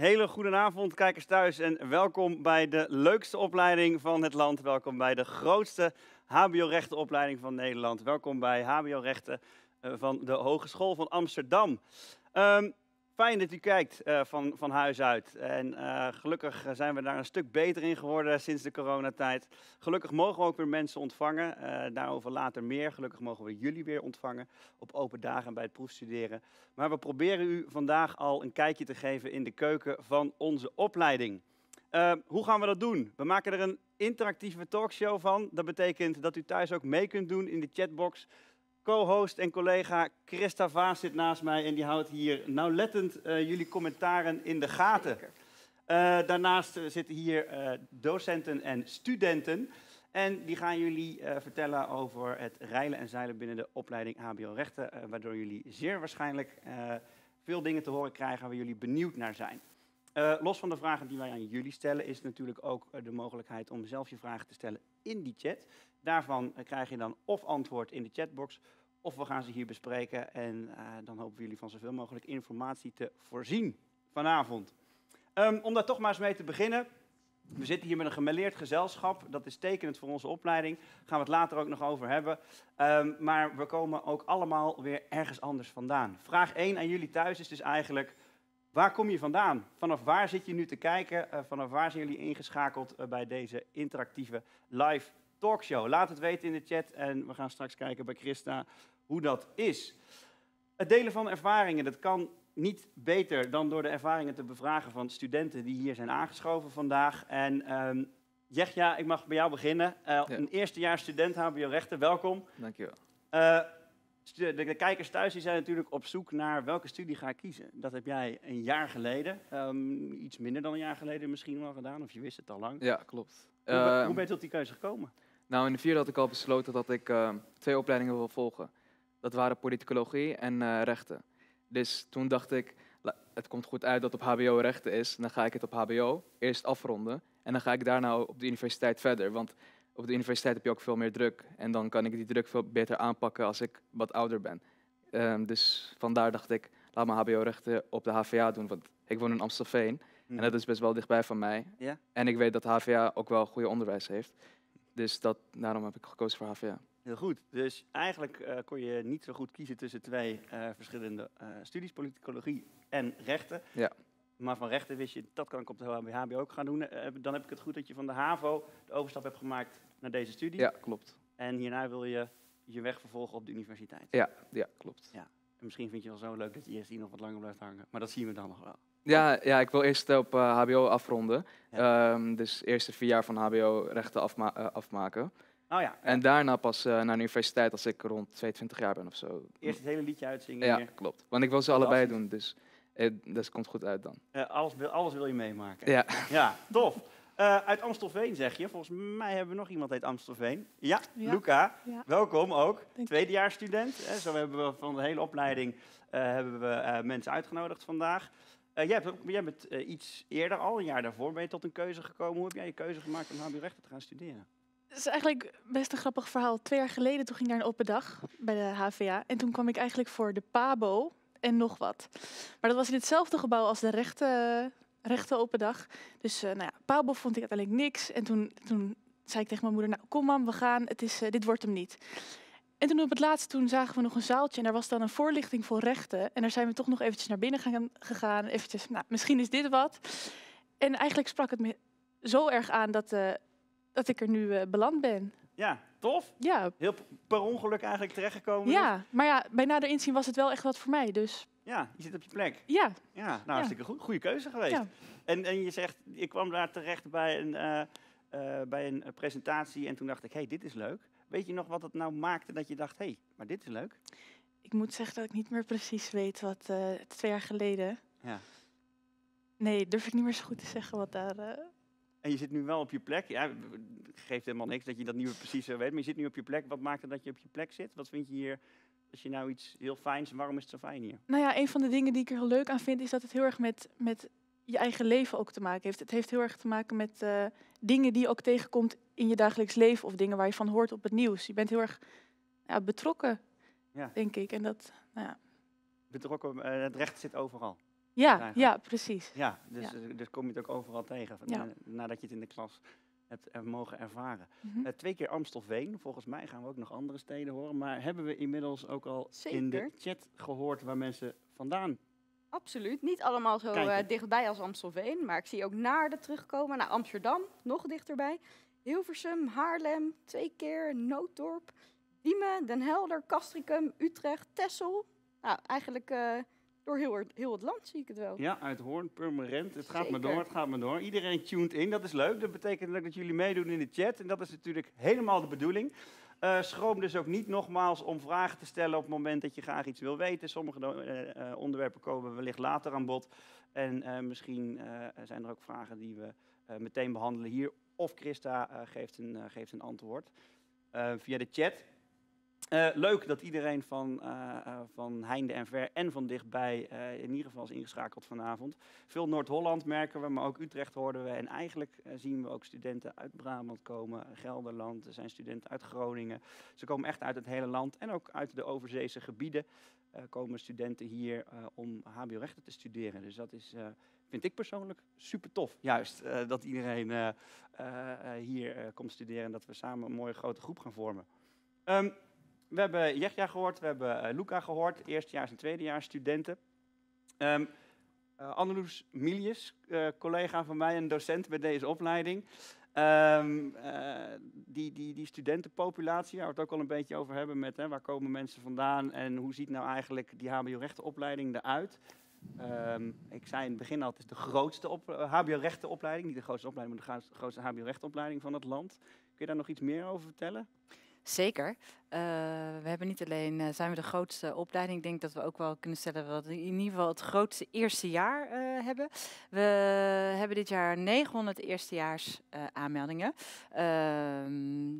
Hele goede avond, kijkers thuis. En welkom bij de leukste opleiding van het land. Welkom bij de grootste HBO-rechtenopleiding van Nederland. Welkom bij HBO-rechten uh, van de Hogeschool van Amsterdam. Um, fijn dat u kijkt uh, van, van huis uit. En uh, gelukkig zijn we daar een stuk beter in geworden sinds de coronatijd. Gelukkig mogen we ook weer mensen ontvangen. Uh, daarover later meer. Gelukkig mogen we jullie weer ontvangen op open dagen en bij het proefstuderen. Maar we proberen u vandaag al een kijkje te geven in de keuken van onze opleiding. hoe gaan we dat doen? We maken er een interactieve talkshow van. Dat betekent dat u thuis ook mee kunt doen in de chatbox co-host en collega Christa Vaas zit naast mij en die houdt hier nauwlettend uh, jullie commentaren in de gaten. Uh, daarnaast uh, zitten hier docenten en studenten. En die gaan jullie vertellen over het reilen en zeilen binnen de opleiding HBO-rechten. waardoor jullie zeer waarschijnlijk veel dingen te horen krijgen waar jullie benieuwd naar zijn. los van de vragen die wij aan jullie stellen, is natuurlijk ook de mogelijkheid om zelf je vragen te stellen in die chat. Daarvan krijg je dan of antwoord in de chatbox, of we gaan ze hier bespreken. En uh, dan hopen we jullie van zoveel mogelijk informatie te voorzien vanavond. Um, om daar toch maar eens mee te beginnen. We zitten hier met een gemêleerd gezelschap. Dat is tekenend voor onze opleiding. Daar gaan we het later ook nog over hebben. Um, maar we komen ook allemaal weer ergens anders vandaan. Vraag 1 aan jullie thuis is dus eigenlijk... Waar kom je vandaan? Vanaf waar zit je nu te kijken? Uh, vanaf waar zijn jullie ingeschakeld uh, bij deze interactieve live talkshow. Laat het weten in de chat en we gaan straks kijken bij Christa hoe dat is. Het delen van ervaringen, dat kan niet beter dan door de ervaringen te bevragen van studenten die hier zijn aangeschoven vandaag. En um, Jechja, ik mag bij jou beginnen. Uh, ja. Een eerstejaars student HBO-rechten, welkom. Dankjewel. Uh, de, de, kijkers thuis die zijn natuurlijk op zoek naar welke studie ga ik kiezen. Dat heb jij een jaar geleden, um, iets minder dan een jaar geleden misschien wel gedaan, of je wist het al lang. Ja, klopt. Hoe, uh, hoe ben je tot die keuze gekomen? Nou, in de vierde had ik al besloten dat ik uh, twee opleidingen wil volgen. Dat waren politicologie en uh, rechten. Dus toen dacht ik, het komt goed uit dat op HBO rechten is. Dan ga ik het op HBO eerst afronden. En dan ga ik daarna op de universiteit verder. Want op de universiteit heb je ook veel meer druk. En dan kan ik die druk veel beter aanpakken als ik wat ouder ben. Um, dus vandaar dacht ik, laat me HBO rechten op de HVA doen. Want ik woon in Amstelveen. Mm. En dat is best wel dichtbij van mij. En ik weet dat HVA ook wel goede onderwijs heeft. Dus dat, daarom heb ik gekozen voor HVA. Heel goed. Dus eigenlijk uh, kon je niet zo goed kiezen tussen twee uh, verschillende uh, studies, politicologie en rechten. Ja. Maar van rechten wist je, dat kan ik op de HBO ook gaan doen. dan heb ik het goed dat je van de HAVO de overstap hebt gemaakt naar deze studie. Ja, klopt. En hierna wil je je weg vervolgen op de universiteit. Ja, ja klopt. Ja. En misschien vind je wel zo leuk dat je eerst hier nog wat langer blijft hangen. Maar dat zien we dan nog wel. Ja, ja ik wil eerst op uh, HBO afronden. Ja. Um, dus eerste vier jaar van HBO rechten afma uh, afmaken. Oh ja. En daarna pas uh, naar de universiteit als ik rond 22 jaar ben of zo. Eerst het hele liedje uitzingen. Ja, klopt. Want ik wil ze allebei doen, dus dat komt goed uit dan. alles, wil, alles wil je meemaken. Ja. Ja, tof. uit Amstelveen zeg je. Volgens mij hebben we nog iemand uit Amstelveen. Ja, ja. Luca. Ja. Welkom ook. Tweedejaarsstudent. Zo hebben we van de hele opleiding hebben we mensen uitgenodigd vandaag. Uh, jij, hebt, bent uh, iets eerder, al een jaar daarvoor, ben je tot een keuze gekomen. Hoe heb jij je keuze gemaakt om HBO-rechten te gaan studeren? Het is eigenlijk best een grappig verhaal. Twee jaar geleden toen ging ik naar een open dag bij de HVA. En toen kwam ik eigenlijk voor de PABO en nog wat. Maar dat was in hetzelfde gebouw als de rechten, rechten open dag. Dus uh, nou ja, PABO vond ik uiteindelijk niks. En toen, toen zei ik tegen mijn moeder, nou kom man, we gaan. Het is, dit wordt hem niet. En toen op het laatste toen zagen we nog een zaaltje en daar was dan een voorlichting voor rechten. En daar zijn we toch nog eventjes naar binnen gaan, gegaan. Eventjes, nou, misschien is dit wat. En eigenlijk sprak het me zo erg aan dat, uh, dat ik er nu uh, beland ben. Ja, tof. Ja. Heel per ongeluk eigenlijk terechtgekomen. Ja, dus. maar ja, bij nader inzien was het wel echt wat voor mij. Dus. Ja, je zit op je plek. Ja. Ja, nou ja. hartstikke goed. Goede keuze geweest. Ja. En, en je zegt, ik kwam daar terecht bij een, uh, bij een presentatie en toen dacht ik, hé, hey, dit is leuk. Weet je nog wat het nou maakte dat je dacht, hé, hey, maar dit is leuk? Ik moet zeggen dat ik niet meer precies weet wat uh, twee jaar geleden. Ja. Nee, durf ik niet meer zo goed te zeggen wat daar. Uh... En je zit nu wel op je plek. Ja, geeft helemaal niks dat je dat niet meer precies weet. Maar je zit nu op je plek. Wat maakt het dat je op je plek zit? Wat vind je hier? Als je nou iets heel fijns, waarom is het zo fijn hier? Nou ja, een van de dingen die ik er heel leuk aan vind, is dat het heel erg met, met je eigen leven ook te maken heeft. Het heeft heel erg te maken met uh, dingen die je ook tegenkomt in je dagelijks leven of dingen waar je van hoort op het nieuws. Je bent heel erg ja, betrokken, ja. denk ik. En dat, nou ja. Betrokken, uh, het recht zit overal. Ja, eigenlijk. ja, precies. Ja, dus, Ja. eh, dus kom je het ook overal tegen, van, Ja. eh, nadat je het in de klas hebt mogen ervaren. Mhm. Eh, twee keer Amstelveen, volgens mij gaan we ook nog andere steden horen, maar hebben we inmiddels ook al in de Zeker. chat gehoord waar mensen vandaan Absoluut. Niet allemaal zo eh, dichtbij als Amstelveen. Maar ik zie ook Naarden terugkomen. Naar Amsterdam, nog dichterbij. Hilversum, Haarlem, twee keer. Nooddorp, Diemen, Den Helder, Castricum, Utrecht, Texel. Nou, eigenlijk eh, door heel, het- heel het land zie ik het wel. Ja, uit Hoorn, Purmerend. Het gaat maar Zeker. door, het gaat maar door. Iedereen tuned in, dat is leuk. Dat betekent ook dat jullie meedoen in de chat. En dat is natuurlijk helemaal de bedoeling. Eh, schroom dus ook niet nogmaals om vragen te stellen op het moment dat je graag iets wil weten. Sommige eh, onderwerpen komen wellicht later aan bod. En misschien zijn er ook vragen die we meteen behandelen hier. Of Christa eh, geeft, een, eh, geeft een antwoord eh, via de chat. Leuk dat iedereen van, van heinde en ver en van dichtbij in ieder geval is ingeschakeld vanavond. Veel Noord-Holland merken we, maar ook Utrecht hoorden we. En eigenlijk zien we ook studenten uit Brabant komen, Gelderland, er zijn studenten uit Groningen. Ze komen echt uit het hele land en ook uit de overzeese gebieden komen studenten hier om HBO-rechten te studeren. Dus dat is, vind ik persoonlijk super tof. Juist, eh, dat iedereen eh, eh, hier komt studeren en dat we samen een mooie grote groep gaan vormen. Ehm, we hebben Jechja gehoord, we hebben Luca gehoord, eerstejaars en tweedejaars studenten. Eh, Anneloes Milius, collega van mij en docent bij deze opleiding. Ehm, eh, die, die, die studentenpopulatie, waar we het ook al een beetje over hebben met hè, waar komen mensen vandaan en hoe ziet nou eigenlijk die HBO-rechtenopleiding eruit. Ehm, ik zei in het begin al, het is de grootste op, eh, HBO-rechtenopleiding, niet de grootste opleiding, maar de grootste- HBO-rechtenopleiding van het land. Kun je daar nog iets meer over vertellen? Zeker. Eh, we hebben niet alleen, eh, zijn we de grootste opleiding. Ik denk dat we ook wel kunnen stellen dat we in ieder geval het grootste eerste jaar hebben. We hebben dit jaar 900 eerstejaars aanmeldingen. Ehm,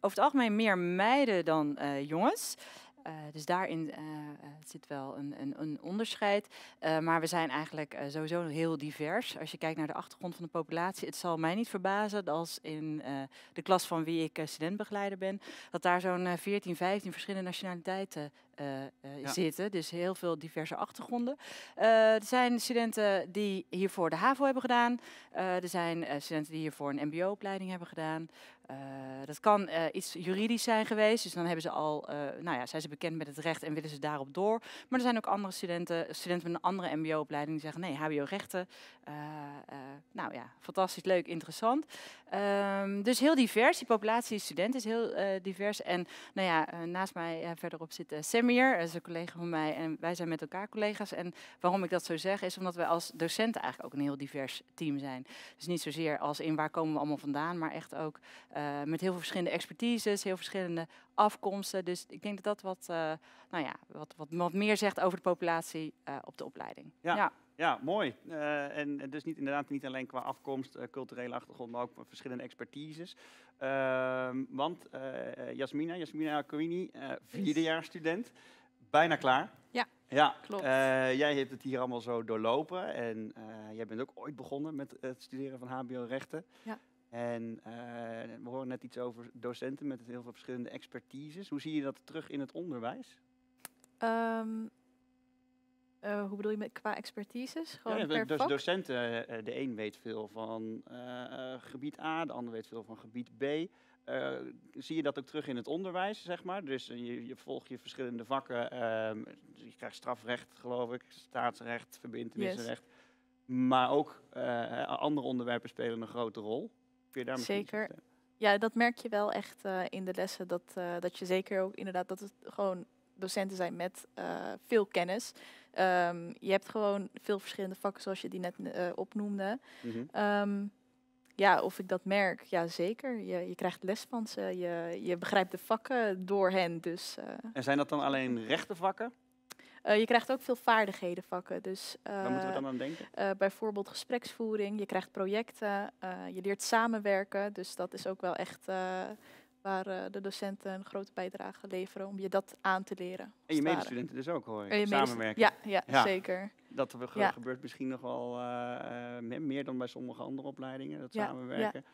over het algemeen meer meiden dan jongens. Eh, dus daarin eh, eh, zit wel een, een, een onderscheid. Maar we zijn eigenlijk sowieso heel divers. Als je kijkt naar de achtergrond van de populatie, het zal mij niet verbazen als in de klas van wie ik studentbegeleider ben, dat daar zo'n eh, 14, 15 verschillende nationaliteiten Ja. zitten. Dus heel veel diverse achtergronden. Eh, er zijn studenten die hiervoor de HAVO hebben gedaan. Eh, er zijn eh, studenten die hiervoor een mbo-opleiding hebben gedaan. Eh, dat kan eh, iets juridisch zijn geweest. Dus dan hebben ze al, eh, nou ja, zijn ze bekend met het recht en willen ze daarop door. Maar er zijn ook andere studenten, studenten met een andere mbo-opleiding die zeggen, nee, hbo-rechten. eh, eh, nou ja, fantastisch, leuk, interessant. Ehm, dus heel divers. Die populatie studenten is heel eh, divers. En nou ja, eh, naast mij eh, verderop zit eh, Semir, dat is een collega van mij. En wij zijn met elkaar collega's. En waarom ik dat zo zeg, is omdat wij als docenten eigenlijk ook een heel divers team zijn. Dus niet zozeer als in waar komen we allemaal vandaan, maar echt ook eh, met heel veel verschillende expertises, heel verschillende afkomsten. Dus ik denk dat dat wat, eh, nou ja, wat, wat, wat meer zegt over de populatie eh, op de opleiding. Ja. Ja, mooi. Eh, en, en dus niet, inderdaad niet alleen qua afkomst, eh, culturele achtergrond, maar ook verschillende expertises. Ehm, want eh, Jasmina, Jasmina Alkouini, eh vierdejaarsstudent, bijna klaar. Ja, ja klopt. jij hebt het hier allemaal zo doorlopen en jij bent ook ooit begonnen met het studeren van HBO-rechten. Ja. En we horen net iets over docenten met heel veel verschillende expertises. Hoe zie je dat terug in het onderwijs? Ehm, eh, hoe bedoel je met qua expertises? Gewoon Ja, per dus vak? docenten, eh, de een weet veel van eh, eh, gebied A, de ander weet veel van gebied B. Eh, zie je dat ook terug in het onderwijs, zeg maar? Dus eh, je, je volgt je verschillende vakken. ehm, je krijgt strafrecht, geloof ik, staatsrecht, verbintenissenrecht. Maar ook eh, andere onderwerpen spelen een grote rol. Kun je daar Zeker. Ja, dat merk je wel echt eh, in de lessen. Dat, eh, dat je zeker ook inderdaad dat het gewoon docenten zijn met eh, veel kennis. Ehm, je hebt gewoon veel verschillende vakken, zoals je die net eh, opnoemde. Mhm. Ehm, ja, of ik dat merk, ja zeker. Je, je krijgt les van ze, je, je begrijpt de vakken door hen. Dus eh, En zijn dat dan alleen rechte vakken? je krijgt ook veel vaardighedenvakken. Dus Waar moeten we dan aan denken? bijvoorbeeld gespreksvoering, je krijgt projecten, je leert samenwerken. Dus dat is ook wel echt waar eh, de docenten een grote bijdrage leveren om je dat aan te leren. En je medestudenten dus ook, hoor je Samenwerken. Ja, ja, Ja. zeker. Dat ge- Ja. gebeurt misschien nog wel eh, eh, me- meer dan bij sommige andere opleidingen, dat Ja, samenwerken.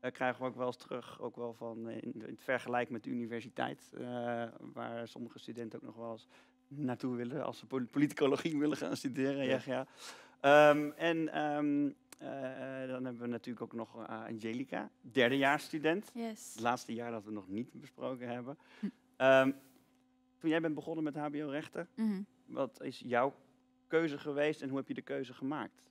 Eh, krijgen we ook wel eens terug, ook wel van in, in het vergelijk met de universiteit, waar sommige studenten ook nog wel eens naartoe willen als ze pol- politicologie willen gaan studeren. Ja. Ja. Ehm, en ehm, eh, dan hebben we natuurlijk ook nog eh, Angelica, derdejaarsstudent. Yes. Het laatste jaar dat we nog niet besproken hebben. Hm. Ehm, toen jij bent begonnen met HBO-rechten, Mhm. wat is jouw keuze geweest en hoe heb je de keuze gemaakt?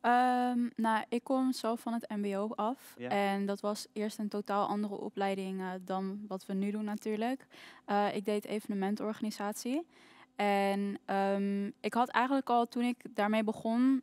Ehm, nou, ik kom zelf van het MBO af. Ja. En dat was eerst een totaal andere opleiding eh, dan wat we nu doen natuurlijk. Eh, ik deed evenementorganisatie. En ehm, ik had eigenlijk al toen ik daarmee begon,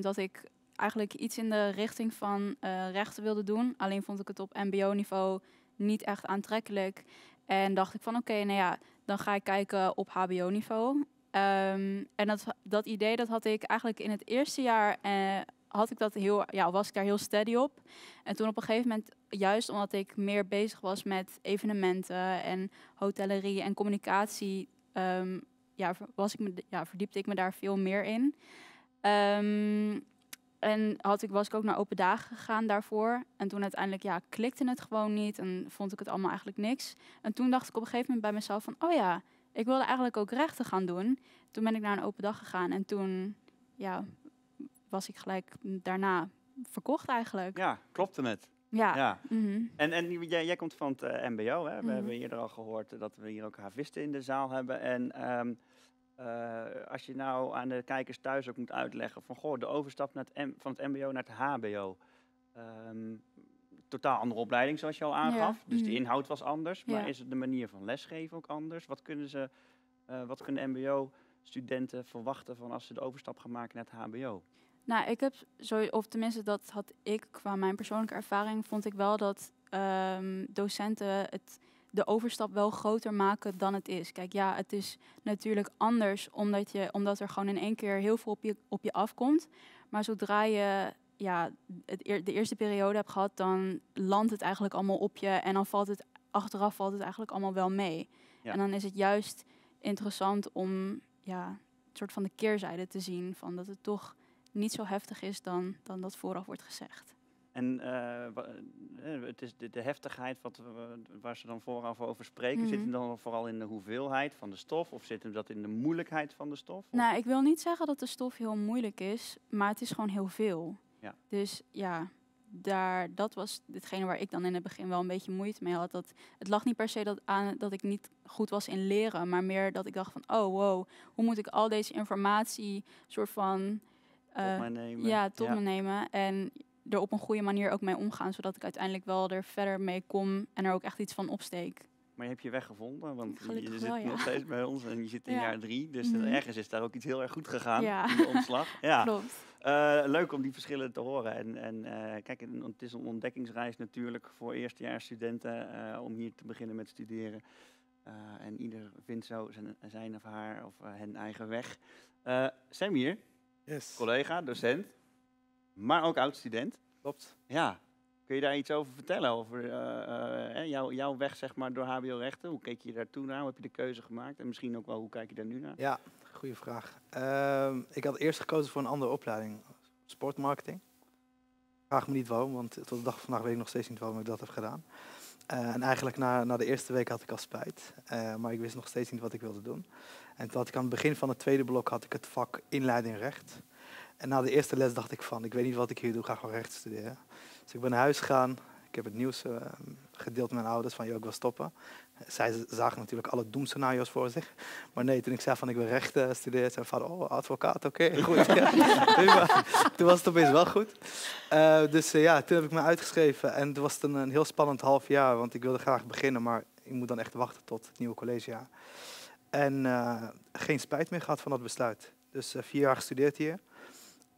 dat ik eigenlijk iets in de richting van eh, rechten wilde doen. Alleen vond ik het op MBO-niveau niet echt aantrekkelijk. En dacht ik van oké, nou ja, dan ga ik kijken op HBO-niveau. Ehm, en dat, dat idee dat had ik eigenlijk in het eerste jaar eh, had ik dat heel, ja, was ik daar heel steady op. En toen op een gegeven moment, juist omdat ik meer bezig was met evenementen en hotellerie en communicatie, ehm, ja, was ik me, ja, verdiepte ik me daar veel meer in. Ehm, en had ik, was ik ook naar open dagen gegaan daarvoor. En toen uiteindelijk ja, klikte het gewoon niet en vond ik het allemaal eigenlijk niks. En toen dacht ik op een gegeven moment bij mezelf van, oh ja, ik wilde eigenlijk ook rechten gaan doen. Toen ben ik naar een open dag gegaan en toen ja, was ik gelijk daarna verkocht eigenlijk. Ja, klopte het. Ja. Ja. mhm. En, en jij, jij komt van het eh, MBO. Hè? We Mhm. hebben eerder al gehoord eh, dat we hier ook havisten in de zaal hebben. En ehm, eh, als je nou aan de kijkers thuis ook moet uitleggen van goh, de overstap naar het M- van het MBO naar het HBO. ehm, totaal andere opleiding, zoals je al aangaf. Dus de mhm. inhoud was anders. Maar Ja. is het de manier van lesgeven ook anders? Wat kunnen ze, eh, wat kunnen MBO-studenten verwachten van als ze de overstap gaan maken naar het HBO? Nou, ik heb zo, of tenminste dat had ik qua mijn persoonlijke ervaring, vond ik wel dat ehm, docenten het de overstap wel groter maken dan het is. Kijk, ja, het is natuurlijk anders omdat, je, omdat er gewoon in één keer heel veel op je, op je afkomt. Maar zodra je ja, het, de eerste periode hebt gehad, dan landt het eigenlijk allemaal op je en dan valt het achteraf valt het eigenlijk allemaal wel mee. Ja. En dan is het juist interessant om ja, een soort van de keerzijde te zien van dat het toch niet zo heftig is dan, dan dat vooraf wordt gezegd. En eh, wa- eh, het is de, de heftigheid wat we, waar ze dan vooraf over spreken. Zit Mhm. hem dan vooral in de hoeveelheid van de stof? Of zit hem dat in de moeilijkheid van de stof? Of- Nou, ik wil niet zeggen dat de stof heel moeilijk is, maar het is gewoon heel veel. Ja. Dus ja, daar, dat was hetgene waar ik dan in het begin wel een beetje moeite mee had. Dat, het lag niet per se dat aan dat ik niet goed was in leren, maar meer dat ik dacht van, oh wow, hoe moet ik al deze informatie soort van Tot eh, mij nemen. ja, tot me nemen en er op een goede manier ook mee omgaan, zodat ik uiteindelijk wel er verder mee kom en er ook echt iets van opsteek. Maar je hebt je weg gevonden, want je, Gelukkig je wel, zit ja. nog steeds bij ons en je zit in Ja. jaar drie. Dus Mhm. ergens is daar ook iets heel erg goed gegaan Ja. in de omslag. Ja. Klopt. Eh, leuk om die verschillen te horen. En, en eh, kijk, een- het is een ontdekkingsreis natuurlijk voor eerstejaarsstudenten uh, om hier te beginnen met studeren. Uh, en ieder vindt zo zijn, zijn of haar of uh, hen eigen weg. Uh, Sam hier, Yes. collega, docent, maar ook oud-student. Klopt. Ja, kun je daar iets over vertellen? Over uh, jou, jouw weg zeg maar, door HBO-rechten? Hoe keek je daartoe naar? Hoe heb je de keuze gemaakt? En misschien ook wel, hoe kijk je daar nu naar? Ja, goede vraag. Uh, ik had eerst gekozen voor een andere opleiding, sportmarketing. Vraag me niet waarom, want tot de dag van vandaag weet ik nog steeds niet waarom ik dat heb gedaan. En eigenlijk na, na de eerste week had ik al spijt, maar ik wist nog steeds niet wat ik wilde doen. En toen had ik aan het begin van het tweede blok had ik het vak inleiding recht. En na de eerste les dacht ik van, ik weet niet wat ik hier doe, ik ga gewoon recht studeren. Dus ik ben naar huis gegaan, ik heb het nieuws uh, gedeeld met mijn ouders van, joh, ik wil stoppen. Zij zagen natuurlijk alle doemscenario's voor zich. Maar nee, toen ik zei van, ik wil recht uh, studeren, zei mijn vader, oh, advocaat, oké, goed. toen was het opeens wel goed. Uh, dus ja, toen heb ik me uitgeschreven en het was een, een heel spannend half jaar, want ik wilde graag beginnen, maar ik moet dan echt wachten tot het nieuwe collegejaar. En geen spijt meer gehad van dat besluit. Dus vier jaar gestudeerd hier.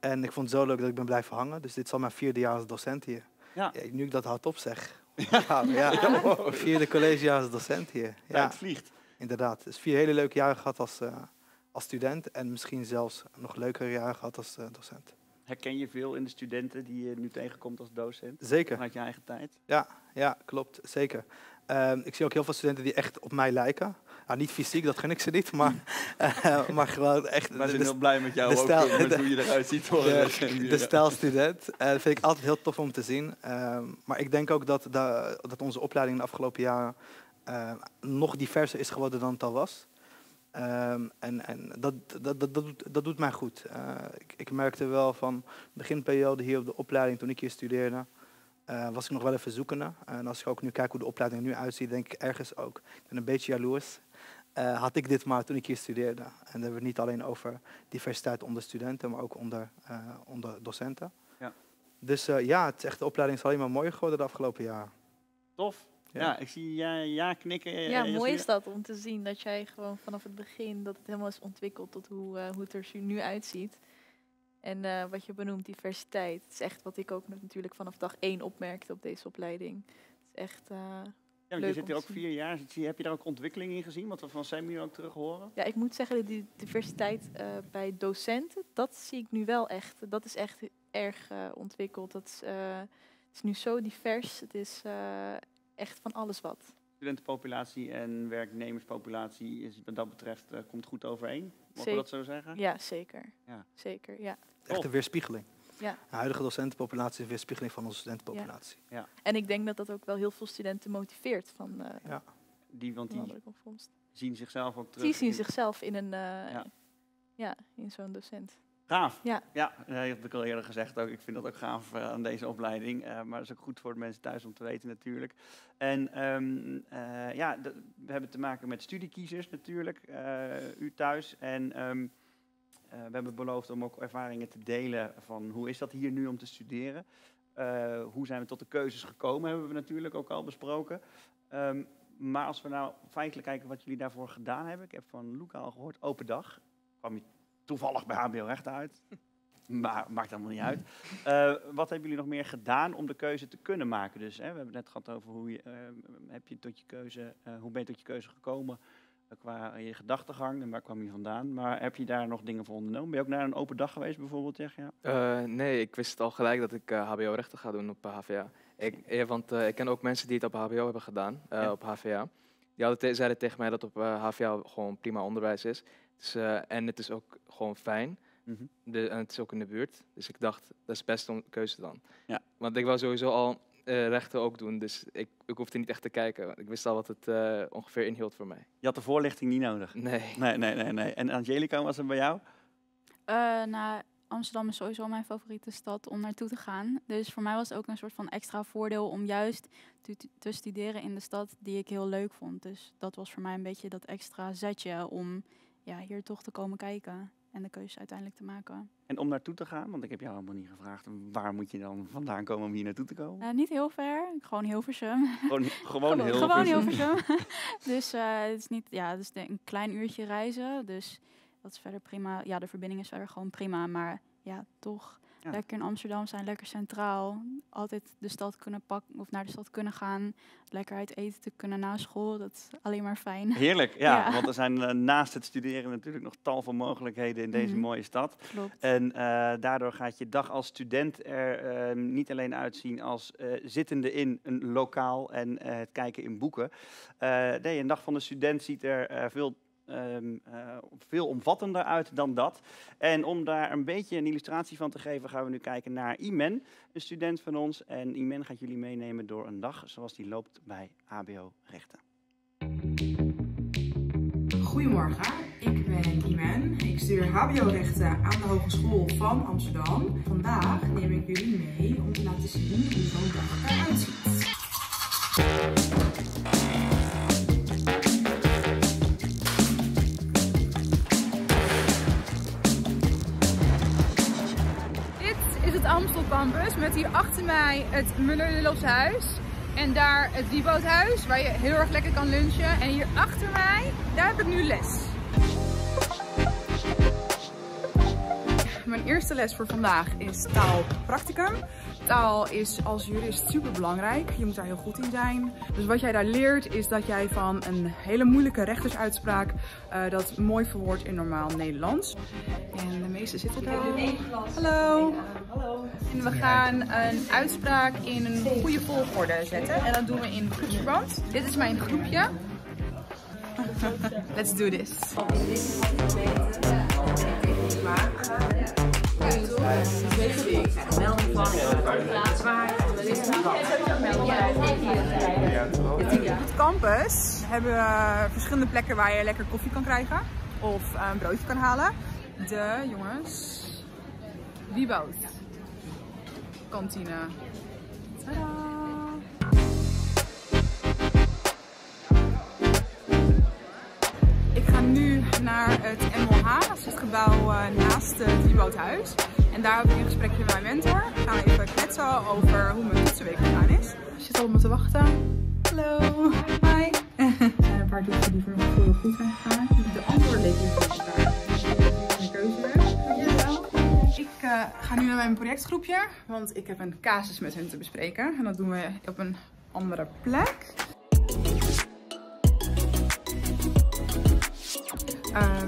En ik vond het zo leuk dat ik ben blijven hangen. Dus dit is al mijn vierde jaar als docent hier. Ja. ja nu ik dat hardop zeg. Ja, ja. ja. Vierde collegejaar als docent hier. Ja, het vliegt. Inderdaad. Dus vier hele leuke jaren gehad als, uh, als student. En misschien zelfs nog leukere jaren gehad als uh, docent. Herken je veel in de studenten die je nu tegenkomt als docent? Zeker. Vanuit je eigen tijd? Ja, ja klopt. Zeker. Uh, ik zie ook heel veel studenten die echt op mij lijken. Nou, niet fysiek, dat gun ik ze niet, maar, uh, maar gewoon echt... Maar ze zijn heel blij met jou, de ook, stijl, met hoe je eruit ziet. Hoor. De, de stijlstudent. Uh, dat vind ik altijd heel tof om te zien. Uh, maar ik denk ook dat, de, dat onze opleiding de afgelopen jaren nog diverser is geworden dan het al was. Ehm, en en dat, dat, dat, dat, doet, dat doet mij goed. Eh, ik, ik merkte wel van beginperiode hier op de opleiding, toen ik hier studeerde, eh, was ik nog wel even zoekende. En als ik ook nu kijk hoe de opleiding er nu uitziet, denk ik ergens ook, ik ben een beetje jaloers. Eh, had ik dit maar toen ik hier studeerde. En dan hebben we het niet alleen over diversiteit onder studenten, maar ook onder, eh, onder docenten. Ja. Dus eh, ja, het is echt, de opleiding is alleen maar mooier geworden de afgelopen jaar. Tof. Ja, Ja. ik zie ja, ja knikken. Ja, mooi is dat om te zien dat jij gewoon vanaf het begin dat het helemaal is ontwikkeld tot hoe, eh, hoe het er nu uitziet. En eh, wat je benoemt, diversiteit. Het is echt wat ik ook natuurlijk vanaf dag één opmerkte op deze opleiding. Het is echt. eh, Ja, je zit hier ook vier jaar. Heb je daar ook ontwikkeling in gezien? Wat we van Sam nu ook terug horen? ja, ik moet zeggen, die diversiteit eh, bij docenten, dat zie ik nu wel echt. Dat is echt erg eh, ontwikkeld. Dat is, eh, het is nu zo divers. Het is eh, echt van alles wat. Studentenpopulatie en werknemerspopulatie is wat dat betreft eh, komt goed overeen. Mogen we Zeker. dat zo zeggen? Ja, zeker. Ja. Zeker, ja. Echt een weerspiegeling. Ja. De huidige docentenpopulatie is een weerspiegeling van onze studentenpopulatie. En ik denk dat dat ook wel heel veel studenten motiveert van eh Die, want die zien zichzelf ook terug. Die zien in- zichzelf in een, eh, Ja. ja. in zo'n docent. Gaaf. Ja. Ja, eh, dat heb ik al eerder gezegd ook. Ik vind dat ook gaaf eh, aan deze opleiding. eh, maar dat is ook goed voor de mensen thuis om te weten natuurlijk. En ehm, eh, ja, we hebben te maken met studiekiezers natuurlijk, eh, u thuis. En ehm, eh, we hebben beloofd om ook ervaringen te delen van hoe is dat hier nu om te studeren. Eh, hoe zijn we tot de keuzes gekomen, hebben we natuurlijk ook al besproken. Ehm, maar als we nou feitelijk kijken wat jullie daarvoor gedaan hebben. Ik heb van Luca al gehoord, open dag. Kwam je toevallig bij HBO Rechten uit. Maar maakt allemaal niet uit. Eh, wat hebben jullie nog meer gedaan om de keuze te kunnen maken? Dus hè, we hebben het net gehad over hoe je, eh, heb je tot je keuze, eh, hoe ben je tot je keuze gekomen eh, qua je gedachtegang en waar kwam je vandaan? Maar heb je daar nog dingen voor ondernomen? Ben je ook naar een open dag geweest bijvoorbeeld? Zeg, ja? Eh, nee, ik wist al gelijk dat ik eh, HBO-rechten ga doen op eh, HVA. Ik, eh, want eh, ik ken ook mensen die het op HBO hebben gedaan, eh, Ja. op HVA. Die hadden zeiden tegen mij dat op eh, HVA gewoon prima onderwijs is. Dus, eh, en het is ook gewoon fijn. Mhm. De, en het is ook in de buurt. Dus ik dacht, dat is best een keuze dan. Ja. Want ik wou sowieso al eh, rechten ook doen. Dus ik, ik hoefde niet echt te kijken. Ik wist al wat het eh, ongeveer inhield voor mij. Je had de voorlichting niet nodig. Nee. Nee, nee, nee. nee. En Angelica, was het bij jou? Eh, nou, Amsterdam is sowieso mijn favoriete stad om naartoe te gaan. Dus voor mij was het ook een soort van extra voordeel om juist te, te studeren in de stad die ik heel leuk vond. Dus dat was voor mij een beetje dat extra zetje om ja, hier toch te komen kijken en de keuze uiteindelijk te maken. En om naartoe te gaan, want ik heb jou helemaal niet gevraagd, waar moet je dan vandaan komen om hier naartoe te komen? Eh, niet heel ver, gewoon Hilversum. Gewoon, gewoon heel Gewoon Hilversum. dus eh, het is niet, ja, het is een klein uurtje reizen. Dus dat is verder prima. Ja, de verbinding is verder gewoon prima. Maar ja, toch Ja. lekker in Amsterdam zijn, lekker centraal. Altijd de stad kunnen pakken of naar de stad kunnen gaan. Lekker uit eten te kunnen na school. Dat is alleen maar fijn. Heerlijk, ja, Ja. want er zijn eh, naast het studeren natuurlijk nog tal van mogelijkheden in deze Mhm. mooie stad. Klopt. En eh, daardoor gaat je dag als student er eh, niet alleen uitzien als eh, zittende in een lokaal en het kijken in boeken. Nee, een dag van de student ziet er veel, ehm, eh, veel omvattender uit dan dat. En om daar een beetje een illustratie van te geven, gaan we nu kijken naar Imen, een student van ons. En Imen gaat jullie meenemen door een dag zoals die loopt bij HBO Rechten. Goedemorgen, ik ben Iman. Ik studeer HBO-rechten aan de Hogeschool van Amsterdam. Vandaag neem ik jullie mee om te laten zien hoe zo'n dag eruit ziet. Met hier achter mij het Muller huis. En daar het Wieboothuis waar je heel erg lekker kan lunchen. En hier achter mij, daar heb ik nu les. Mijn eerste les voor vandaag is taalpracticum. Taal is als jurist super belangrijk. Je moet daar heel goed in zijn. Dus wat jij daar leert is dat jij van een hele moeilijke rechtersuitspraak eh, dat mooi verwoordt in normaal Nederlands. En de meeste zitten daar. Hallo. En we gaan een uitspraak in een goede volgorde zetten. En dat doen we in groepsverband. Dit is mijn groepje. Let's do this. Op het campus hebben we verschillende plekken waar je lekker koffie kan krijgen. of een broodje kan halen. De, jongens, Wieboud kantine. Tadaa! Naar het MLH, dat is het gebouw eh, naast het Wieboudhuis. En daar heb ik een gesprekje met mijn mentor. Gaan we even kletsen over hoe mijn toetsenweek gegaan is. Je zit al op me te wachten. Hallo. Hi. Er zijn een paar toetsen die voor mijn gevoel goed zijn gegaan. De antwoorden leek niet voor elkaar. Dus ik heb. Ik eh, ga nu naar mijn projectgroepje, want ik heb een casus met hen te bespreken. En dat doen we op een andere plek.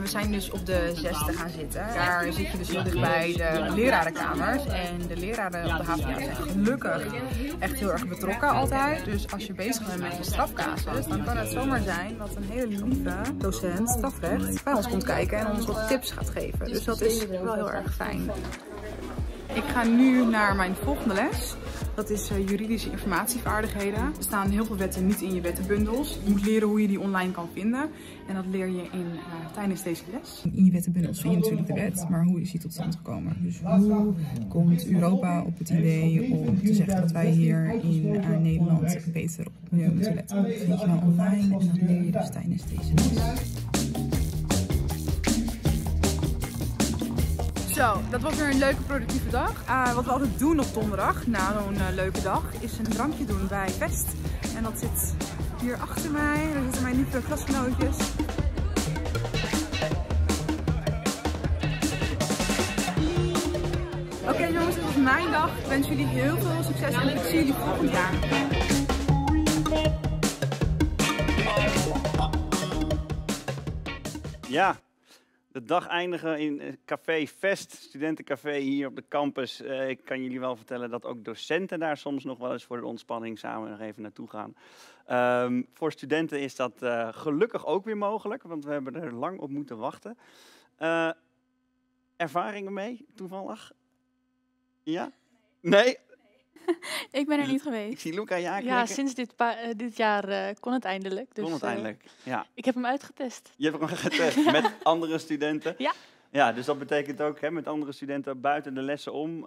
We zijn dus op de zesde gaan zitten. Daar zit je dus heel dicht bij de lerarenkamers. En de leraren op de HVA zijn gelukkig echt heel erg betrokken altijd. Dus als je bezig bent met je strafcasus, dan kan het zomaar zijn dat een hele lieve docent strafrecht bij ons komt kijken en ons wat tips gaat geven. Dus dat is wel heel erg fijn. Ik ga nu naar mijn volgende les. Dat is eh, juridische informatievaardigheden. Er staan heel veel wetten niet in je wettenbundels. Je moet leren hoe je die online kan vinden. En dat leer je in, eh, tijdens deze les. In die wettenbundels vind je natuurlijk de wet, maar hoe is die tot stand gekomen? Dus hoe komt Europa op het idee om te zeggen dat wij hier in eh, Nederland beter op milieu moeten letten? Dat vind je wel online en dat leer je dus tijdens deze les. Zo, dat was weer een leuke productieve dag. Eh, wat we altijd doen op donderdag, na zo'n eh, leuke dag, is een drankje doen bij Vest. En dat zit hier achter mij. Daar zitten mijn lieve klasgenootjes. Oké jongens, dit was mijn dag. Ik wens jullie heel veel succes en ik zie jullie volgend jaar. Ja, de dag eindigen in eh, Café Vest, studentencafé hier op de campus. Eh, ik kan jullie wel vertellen dat ook docenten daar soms nog wel eens voor de ontspanning samen nog even naartoe gaan. Ehm, voor studenten is dat eh, gelukkig ook weer mogelijk, want we hebben er lang op moeten wachten. Ervaringen mee, toevallig? Ja? Nee? Ik ben er niet Ik geweest. zie Luca ja Ja, sinds dit, eh, dit jaar eh, kon het eindelijk. Dus, Kon het eh, eindelijk. Ja. ik heb hem uitgetest. Je hebt hem getest met andere studenten. Ja. Ja, dus dat betekent ook hè, met andere studenten buiten de lessen om.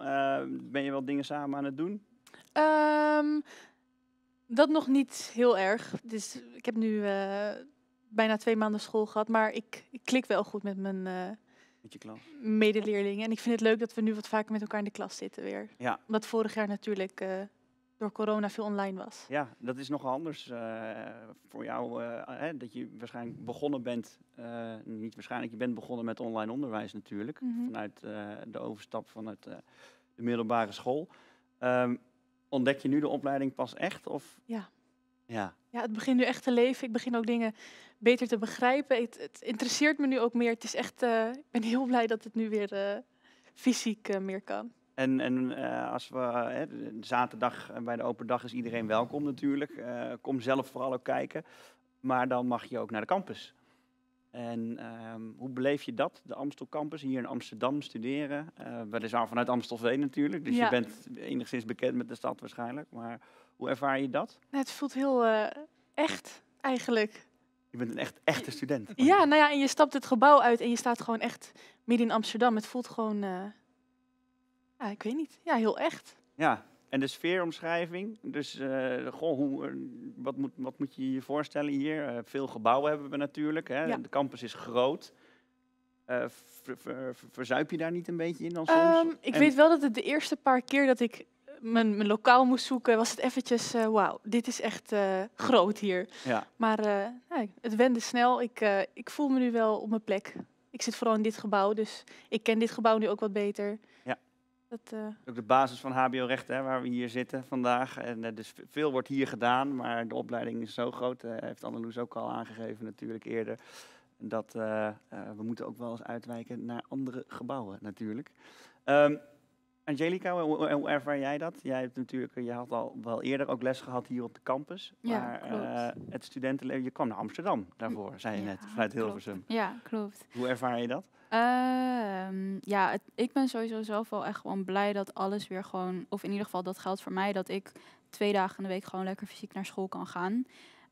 ben je wel dingen samen aan het doen? Ehm, dat nog niet heel erg. Dus ik heb nu eh, bijna twee maanden school gehad, maar ik, ik klik wel goed met mijn eh, Met je klas. medeleerlingen. En ik vind het leuk dat we nu wat vaker met elkaar in de klas zitten weer. Ja. Omdat vorig jaar natuurlijk eh, door corona veel online was. Ja, dat is nogal anders eh, voor jou. eh, hè, dat je waarschijnlijk begonnen bent. niet waarschijnlijk, je bent begonnen met online onderwijs natuurlijk. Mhm. Vanuit de overstap vanuit de middelbare school. Ehm, ontdek je nu de opleiding pas echt? Of? Ja. Ja. Ja, het begint nu echt te leven. Ik begin ook dingen beter te begrijpen. Het, het interesseert me nu ook meer. Het is echt, eh, ik ben heel blij dat het nu weer eh, fysiek eh, meer kan. En, en als we zaterdag bij de open dag is iedereen welkom natuurlijk. Kom zelf vooral ook kijken. Maar dan mag je ook naar de campus. En ehm, hoe beleef je dat, de Amstel Campus, hier in Amsterdam studeren? Weliswaar vanuit Amstelveen natuurlijk, dus Ja. je bent enigszins bekend met de stad waarschijnlijk. Maar hoe ervaar je dat? Nou, het voelt heel eh, echt, eigenlijk. Je bent een echt echte student. Ja, nou ja, en je stapt het gebouw uit en je staat gewoon echt midden in Amsterdam. Het voelt gewoon, eh, ja, ik weet niet, ja, heel echt. Ja, en de sfeeromschrijving. Dus eh, goh, hoe, wat, moet, wat moet je je voorstellen hier? Eh, veel gebouwen hebben we natuurlijk. Hè? Ja. De campus is groot. Eh, ver- ver- ver- verzuip je daar niet een beetje in dan soms? Ehm, ik En- weet wel dat het de eerste paar keer dat ik mijn, mijn lokaal moest zoeken, was het eventjes, eh, wauw, dit is echt eh, groot hier. Ja, Maar eh, nee, het wende snel. Ik, ik voel me nu wel op mijn plek. Ik zit vooral in dit gebouw, dus ik ken dit gebouw nu ook wat beter. Ja. Dat, ook de basis van HBO-rechten, hè, waar we hier zitten vandaag. En dus veel wordt hier gedaan, maar de opleiding is zo groot. heeft Anneloes ook al aangegeven natuurlijk eerder. Dat we moeten ook wel eens uitwijken naar andere gebouwen natuurlijk. Ehm, Angelica, hoe, ervaar jij dat? Jij hebt natuurlijk, eh, je had al wel eerder ook les gehad hier op de campus. Ja, maar eh, het studentenleven, je kwam naar Amsterdam daarvoor, zei je Ja, net, vanuit klopt. Hilversum. Ja, klopt. Hoe ervaar je dat? Ehm, ja, het- ik ben sowieso zelf wel echt gewoon blij dat alles weer gewoon, of in ieder geval dat geldt voor mij, dat ik twee dagen in de week gewoon lekker fysiek naar school kan gaan.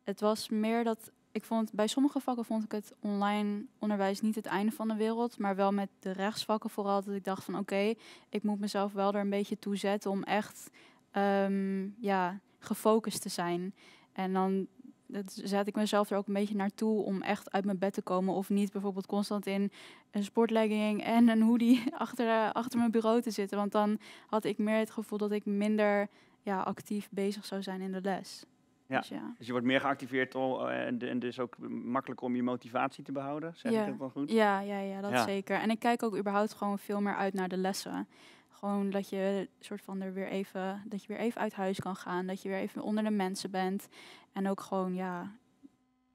Het was meer dat ik vond bij sommige vakken vond ik het online onderwijs niet het einde van de wereld, maar wel met de rechtsvakken vooral dat ik dacht van oké, ik moet mezelf wel er een beetje toe zetten om echt ehm, ja, gefocust te zijn. En dan dat zet ik mezelf er ook een beetje naartoe om echt uit mijn bed te komen. Of niet bijvoorbeeld constant in een sportlegging en een hoodie achter, eh, achter mijn bureau te zitten. Want dan had ik meer het gevoel dat ik minder ja, actief bezig zou zijn in de les. Ja. Dus ja. Dus je wordt meer geactiveerd om, eh, en, en dus ook makkelijker om je motivatie te behouden. Zeg Ja. ik dat wel goed? Ja, ja, ja, dat Ja. zeker. En ik kijk ook überhaupt gewoon veel meer uit naar de lessen. Gewoon dat je soort van er weer even, dat je weer even uit huis kan gaan, dat je weer even onder de mensen bent. En ook gewoon, ja,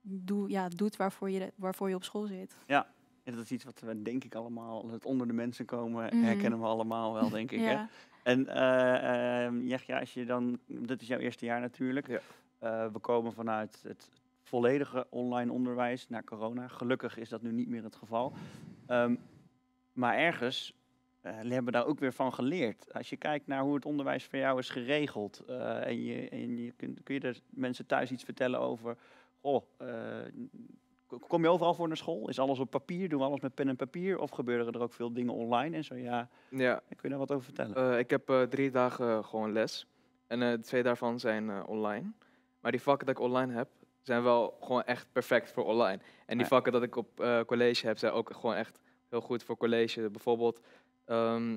doe, ja doet waarvoor je, waarvoor je op school zit. Ja, dat is iets wat we denk ik allemaal, het onder de mensen komen, Mhm. herkennen we allemaal wel, denk ik. Hè? Ja. En eh ehm, Jechja, als je dan, dit is jouw eerste jaar natuurlijk. Ja. Eh, we komen vanuit het volledige online onderwijs naar corona. Gelukkig is dat nu niet meer het geval. Ehm, maar ergens eh, hebben we daar ook weer van geleerd. Als je kijkt naar hoe het onderwijs voor jou is geregeld. eh, en je, en je kunt, kun je er mensen thuis iets vertellen over. Goh, kom je overal voor naar school? Is alles op papier? Doen we alles met pen en papier? Of gebeuren er ook veel dingen online? En zo ja, Ja, kun je daar wat over vertellen? Ik heb drie dagen gewoon les. En twee daarvan zijn online. Maar die vakken dat ik online heb, zijn wel gewoon echt perfect voor online. En die vakken dat ik op eh, college heb, zijn ook gewoon echt heel goed voor college. Bijvoorbeeld ehm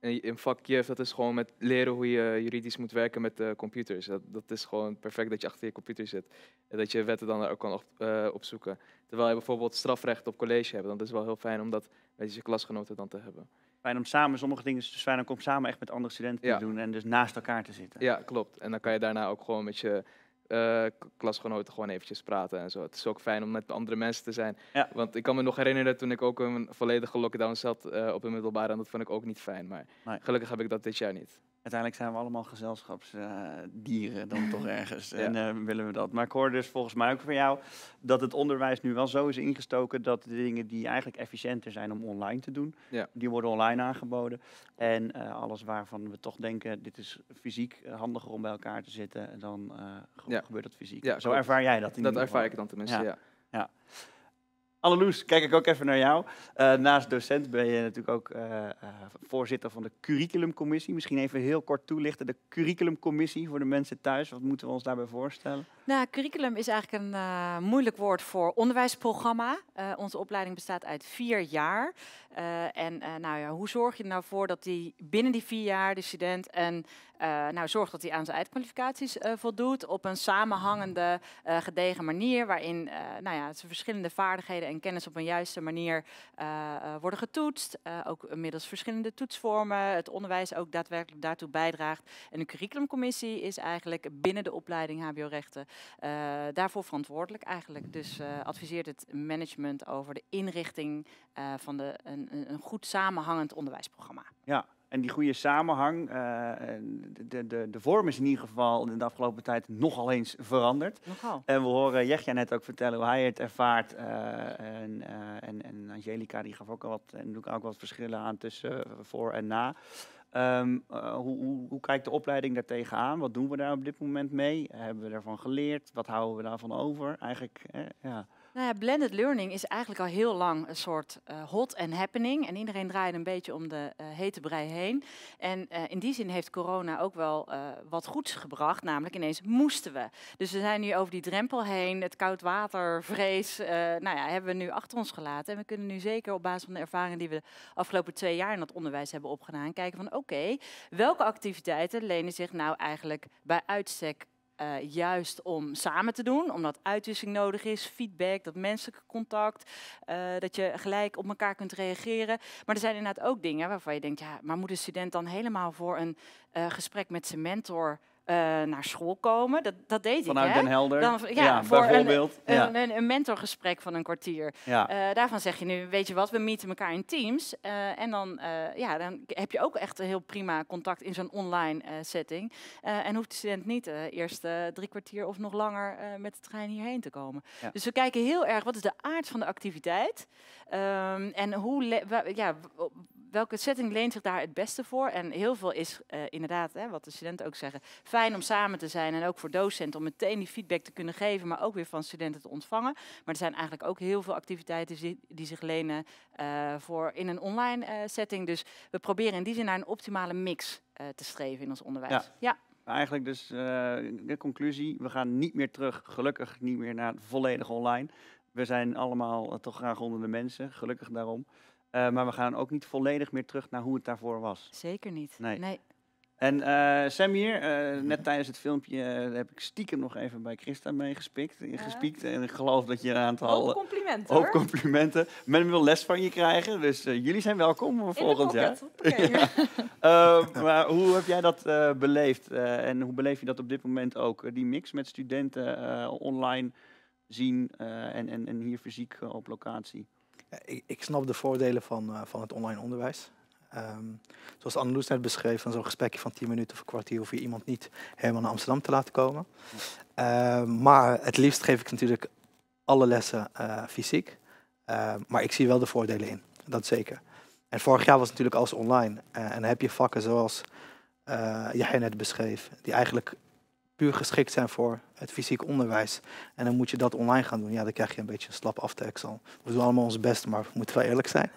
in, in vak JIF, dat is gewoon met leren hoe je juridisch moet werken met eh, computers. Dat, dat is gewoon perfect dat je achter je computer zit. En dat je wetten dan ook kan op, eh, opzoeken. Terwijl je bijvoorbeeld strafrecht op college hebt. Dan is het wel heel fijn om dat met je klasgenoten dan te hebben. Fijn om samen, sommige dingen is dus fijn ook om samen echt met andere studenten Ja. te doen en dus naast elkaar te zitten. Ja, klopt. En dan kan je daarna ook gewoon met je k- klasgenoten gewoon eventjes praten en zo. Het is ook fijn om met andere mensen te zijn. Ja. Want ik kan me nog herinneren toen ik ook een volledige lockdown zat eh, op een middelbare. En dat vond ik ook niet fijn. Maar Nee. gelukkig heb ik dat dit jaar niet. Uiteindelijk zijn we allemaal gezelschapsdieren dan toch ergens. Ja. En eh, willen we dat. Maar ik hoor dus volgens mij ook van jou dat het onderwijs nu wel zo is ingestoken dat de dingen die eigenlijk efficiënter zijn om online te doen, Ja. die worden online aangeboden. En eh, alles waarvan we toch denken, dit is fysiek eh, handiger om bij elkaar te zitten, dan Ja. gebeurt dat fysiek. Ja, zo ervaar jij dat in Dat ervaar ik dan tenminste, Ja. Ja. Alleloes, kijk ik ook even naar jou. Eh, naast docent ben je natuurlijk ook eh, eh, voorzitter van de curriculumcommissie. Misschien even heel kort toelichten. De curriculumcommissie voor de mensen thuis. Wat moeten we ons daarbij voorstellen? Nou, curriculum is eigenlijk een moeilijk woord voor onderwijsprogramma. Onze opleiding bestaat uit vier jaar. En nou ja, hoe zorg je er nou voor dat die binnen die vier jaar de student en nou zorgt dat hij aan zijn eindkwalificaties voldoet op een samenhangende, gedegen manier, waarin nou ja, zijn verschillende vaardigheden en kennis op een juiste manier eh, eh, worden getoetst. Eh, ook middels verschillende toetsvormen, het onderwijs ook daadwerkelijk daartoe bijdraagt. En de curriculumcommissie is eigenlijk binnen de opleiding HBO-rechten daarvoor verantwoordelijk eigenlijk. Dus adviseert het management over de inrichting van de, een een goed samenhangend onderwijsprogramma. Ja, en die goede samenhang. eh, de, de, de vorm is in ieder geval in de afgelopen tijd nogal eens veranderd. Nogal. En we horen Jechja net ook vertellen hoe hij het ervaart. eh, en, eh, en, en Angelica die gaf ook al wat, en doe ook wat verschillen aan tussen voor en na. Ehm, eh, hoe, hoe, hoe kijkt de opleiding daar tegenaan? Wat doen we daar op dit moment mee? Hebben we daarvan geleerd? Wat houden we daarvan over? Eigenlijk, eh, ja. Nou ja, blended learning is eigenlijk al heel lang een soort eh, hot and happening. En iedereen draait een beetje om de eh, hete brei heen. En eh, in die zin heeft corona ook wel wat goeds gebracht. Namelijk ineens moesten we. Dus we zijn nu over die drempel heen. Het koudwatervrees nou ja, hebben we nu achter ons gelaten. En we kunnen nu zeker op basis van de ervaringen die we de afgelopen twee jaar in dat onderwijs hebben opgedaan... kijken van oké, welke activiteiten lenen zich nou eigenlijk bij uitstek eh, juist om samen te doen, omdat uitwisseling nodig is, feedback, dat menselijke contact, eh, dat je gelijk op elkaar kunt reageren. Maar er zijn inderdaad ook dingen waarvan je denkt, ja, maar moet een student dan helemaal voor een eh, gesprek met zijn mentor eh, naar school komen? Dat, dat deed Vanuit ik, hè? Den Helder. Dan, ja, voor een, bijvoorbeeld. ja. een, een, een mentorgesprek van een kwartier. ja. Eh, daarvan zeg je nu, weet je wat, we meeten elkaar in teams. eh, en dan, ja, dan heb je ook echt een heel prima contact in zo'n online setting. En hoeft de student niet eerst drie kwartier of nog langer met de trein hierheen te komen. Ja. Dus we kijken heel erg, wat is de aard van de activiteit? Ehm, en hoe, ja, welke setting leent zich daar het beste voor? En heel veel is eh, inderdaad, hè, wat de studenten ook zeggen, fijn om samen te zijn en ook voor docenten om meteen die feedback te kunnen geven, maar ook weer van studenten te ontvangen. Maar er zijn eigenlijk ook heel veel activiteiten die, die zich lenen eh, voor in een online eh, setting. Dus we proberen in die zin naar een optimale mix te streven in ons onderwijs. Ja. ja. Eigenlijk dus de conclusie, we gaan niet meer terug, gelukkig niet meer naar volledig online. We zijn allemaal toch graag onder de mensen, gelukkig daarom. Eh, maar we gaan ook niet volledig meer terug naar hoe het daarvoor was. Zeker niet. Nee. nee. En eh Sam hier, eh, net tijdens het filmpje heb ik stiekem nog even bij Christa meegespikt. Ja. gespiekt. En ik geloof dat je een aantal Hoop eh, complimenten hoop hoor. complimenten. Men wil les van je krijgen, dus jullie zijn welkom voor volgend jaar. Eh, maar hoe heb jij dat beleefd? en hoe beleef je dat op dit moment ook? Die mix met studenten online zien en, en, en hier fysiek op locatie. Ja, ik, snap de voordelen van, eh, van het online onderwijs. Ehm, zoals Anneloes net beschreef, van zo'n gesprekje van 10 minuten of een kwartier hoef je iemand niet helemaal naar Amsterdam te laten komen. Ehm, maar het liefst geef ik natuurlijk alle lessen eh, fysiek. Ehm, maar ik zie wel de voordelen in, dat zeker. En vorig jaar was natuurlijk alles online. Eh, en dan heb je vakken zoals eh jij net beschreef, die eigenlijk puur geschikt zijn voor het fysiek onderwijs. En dan moet je dat online gaan doen. Ja, dan krijg je een beetje een slap afteksel. We doen allemaal ons best, maar we moeten wel eerlijk zijn.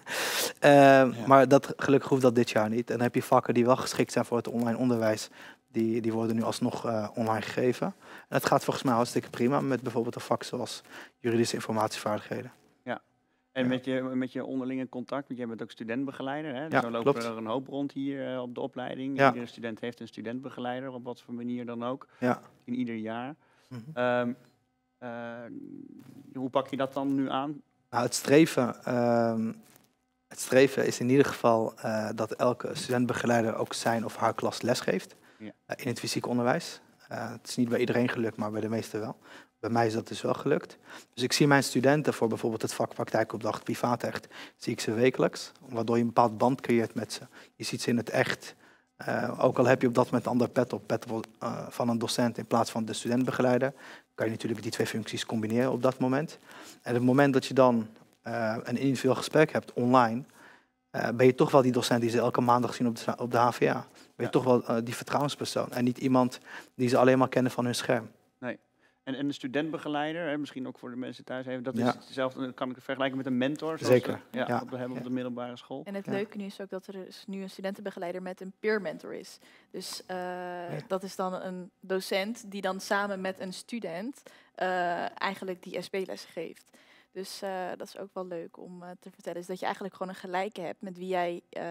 Ehm, Ja. Maar dat, gelukkig hoeft dat dit jaar niet. En dan heb je vakken die wel geschikt zijn voor het online onderwijs. Die, die worden nu alsnog eh, online gegeven. En het gaat volgens mij hartstikke prima met bijvoorbeeld een vak zoals juridische informatievaardigheden. En Ja. met, je, met je onderlinge contact, want jij bent ook studentbegeleider. Hè? Ja, Zo lopen klopt. er een hoop rond hier eh, op de opleiding. Ja. Iedere student heeft een studentbegeleider, op wat voor manier dan ook. Ja. In ieder jaar. Mhm. Ehm, eh, hoe pak je dat dan nu aan? Nou, het streven, ehm, het streven is in ieder geval eh, dat elke studentbegeleider ook zijn of haar klas lesgeeft Ja. in het fysiek onderwijs. Het is niet bij iedereen gelukt, maar bij de meesten wel. Bij mij is dat dus wel gelukt. Dus ik zie mijn studenten voor bijvoorbeeld het vak praktijkopdracht privaatrecht, zie ik ze wekelijks, waardoor je een bepaald band creëert met ze. Je ziet ze in het echt. Eh, ook al heb je op dat moment een ander pet op, pet eh, van een docent in plaats van de studentbegeleider, kan je natuurlijk die twee functies combineren op dat moment. En op het moment dat je dan eh, een individueel gesprek hebt online, ben je toch wel die docent die ze elke maandag zien op de, op de HVA. Ben je Ja. toch wel die vertrouwenspersoon en niet iemand die ze alleen maar kennen van hun scherm. En, en de studentbegeleider, hè, misschien ook voor de mensen thuis even, dat Ja. is hetzelfde, kan ik het vergelijken met een mentor? zoals Zeker, we ja, ja. op- we hebben op de middelbare school. En het Ja. leuke nu is ook dat er dus nu een studentenbegeleider met een peer mentor is. Dus eh, dat is dan een docent die dan samen met een student eh, eigenlijk die SB-les geeft. Dus eh, dat is ook wel leuk om te vertellen. Is dat je eigenlijk gewoon een gelijke hebt met wie jij eh,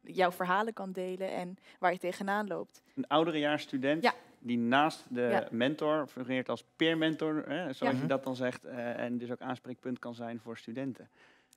jouw verhalen kan delen en waar je tegenaan loopt. Een ouderejaarsstudent Ja. Die naast de Ja. mentor fungeert als peer mentor, hè, zoals Ja. je dat dan zegt, eh, en dus ook aanspreekpunt kan zijn voor studenten.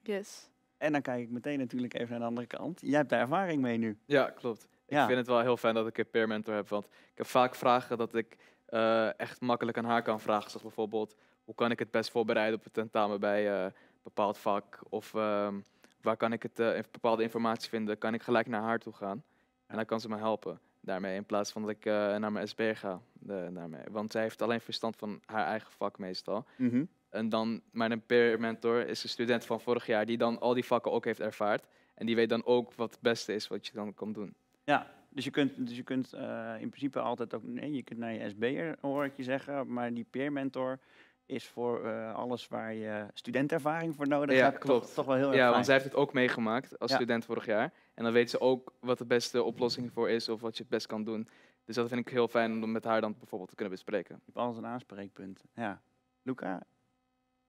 Yes. En dan kijk ik meteen natuurlijk even naar de andere kant. Jij hebt daar ervaring mee nu. Ja, klopt. Ja. Ik vind het wel heel fijn dat ik een peer mentor heb. Want ik heb vaak vragen dat ik eh, echt makkelijk aan haar kan vragen. Zoals bijvoorbeeld, hoe kan ik het best voorbereiden op het tentamen bij eh, een bepaald vak? Of ehm, waar kan ik het, eh, bepaalde informatie vinden? Kan ik gelijk naar haar toe gaan? En dan kan ze me helpen daarmee. In plaats van dat ik eh, naar mijn SB ga. de- daarmee. Want zij heeft alleen verstand van haar eigen vak meestal. Mhm. En dan mijn peer mentor is een student van vorig jaar die dan al die vakken ook heeft ervaard. En die weet dan ook wat het beste is wat je dan kan doen. Ja, dus je kunt, dus je kunt eh, in principe altijd ook, nee, je kunt naar je SB'er, hoor ik je zeggen, maar die peer mentor is voor eh, alles waar je studentervaring voor nodig Ja, hebt, klopt. Toch, toch wel heel erg Ja, fijn. want zij heeft het ook meegemaakt als Ja. student vorig jaar. En dan weet ze ook wat de beste oplossing voor is of wat je het best kan doen. Dus dat vind ik heel fijn om met haar dan bijvoorbeeld te kunnen bespreken. Je hebt alles een aanspreekpunt. Ja. Luca,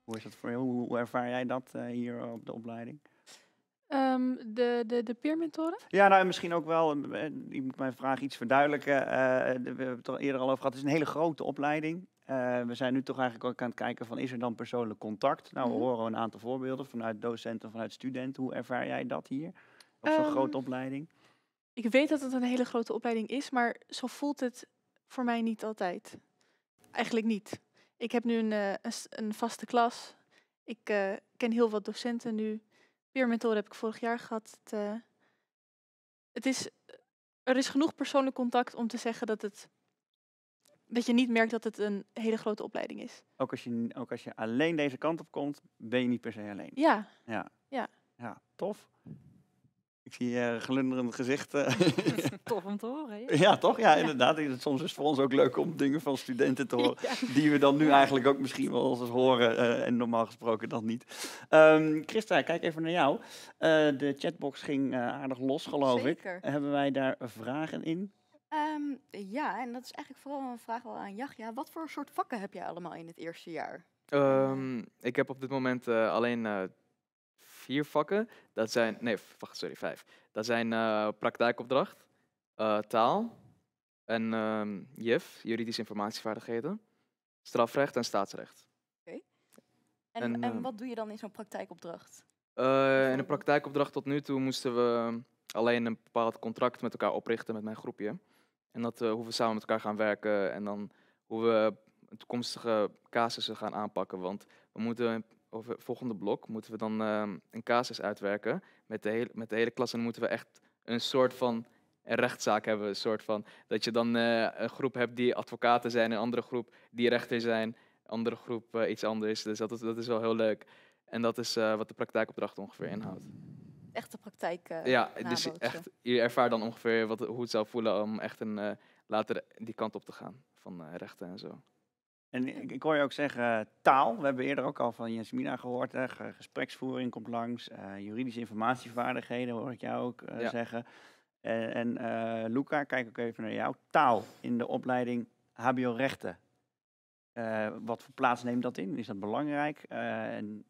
hoe is dat voor jou? Hoe, hoe ervaar jij dat eh, hier op de opleiding? Ehm, de, de, de peer mentoren? Ja, nou en misschien ook wel, eh, ik moet mijn vraag iets verduidelijken. Eh, de- we hebben het er eerder al over gehad. Het is een hele grote opleiding. Eh, we zijn nu toch eigenlijk ook aan het kijken van, is er dan persoonlijk contact? Nou, we Mhm. horen een aantal voorbeelden vanuit docenten, vanuit studenten. Hoe ervaar jij dat hier? Op zo'n Ehm, grote opleiding? Ik weet dat het een hele grote opleiding is, maar zo voelt het voor mij niet altijd. Eigenlijk niet. Ik heb nu een, eh, een, s- een vaste klas. Ik eh, ken heel wat docenten nu. Peermentoren heb ik vorig jaar gehad. Het, het is, er is genoeg persoonlijk contact om te zeggen dat, het, dat je niet merkt dat het een hele grote opleiding is. Ook als, je, ook als je alleen deze kant op komt, ben je niet per se alleen. Ja, Ja, tof. Ik zie eh glunderend gezicht. eh. Tof om te horen. Ja. ja, toch? Ja, inderdaad. Soms is het voor ons ook leuk om dingen van studenten te horen. Die we dan nu eigenlijk ook misschien wel eens horen. eh, en normaal gesproken dan niet. Ehm, Christa, kijk even naar jou. Eh, de chatbox ging eh, aardig los, geloof Zeker. ik. Hebben wij daar vragen in? Ehm, ja, en dat is eigenlijk vooral een vraag wel aan Jachja. Wat voor soort vakken heb jij allemaal in het eerste jaar? Ehm, ik heb op dit moment eh, alleen eh, vier vakken. Dat zijn, nee, wacht, sorry, vijf. Dat zijn eh, praktijkopdracht, taal en ehm JIF, juridische informatievaardigheden, strafrecht en staatsrecht. En, En, en, wat doe je dan in zo'n praktijkopdracht? In de Bijvoorbeeld? praktijkopdracht tot nu toe moesten we alleen een bepaald contract met elkaar oprichten met mijn groepje. En dat eh, hoe we samen met elkaar gaan werken en dan hoe we toekomstige casussen gaan aanpakken. Want we moeten over het volgende blok moeten we dan ehm, een casus uitwerken met de, hele, met de hele klas. En dan moeten we echt een soort van rechtszaak hebben. Een soort van dat je dan eh, een groep hebt die advocaten zijn, een andere groep die rechter zijn, een andere groep eh, iets anders. Dus dat is, dat is wel heel leuk. En dat is wat de praktijkopdracht ongeveer inhoudt. Echte praktijk eh, ja, dus echt, je ervaart dan ongeveer wat, hoe het zou voelen om echt een, eh, later die kant op te gaan van eh, rechten en zo. En ik, ik hoor je ook zeggen taal. We hebben eerder ook al van Jasmina gehoord. Hè. Ge- Gespreksvoering komt langs. eh, juridische informatievaardigheden hoor ik jou ook eh, Ja. zeggen. En, en eh, Luca, kijk ook even naar jou. Taal in de opleiding HBO-rechten. Eh, wat voor plaats neemt dat in? Is dat belangrijk? Eh, en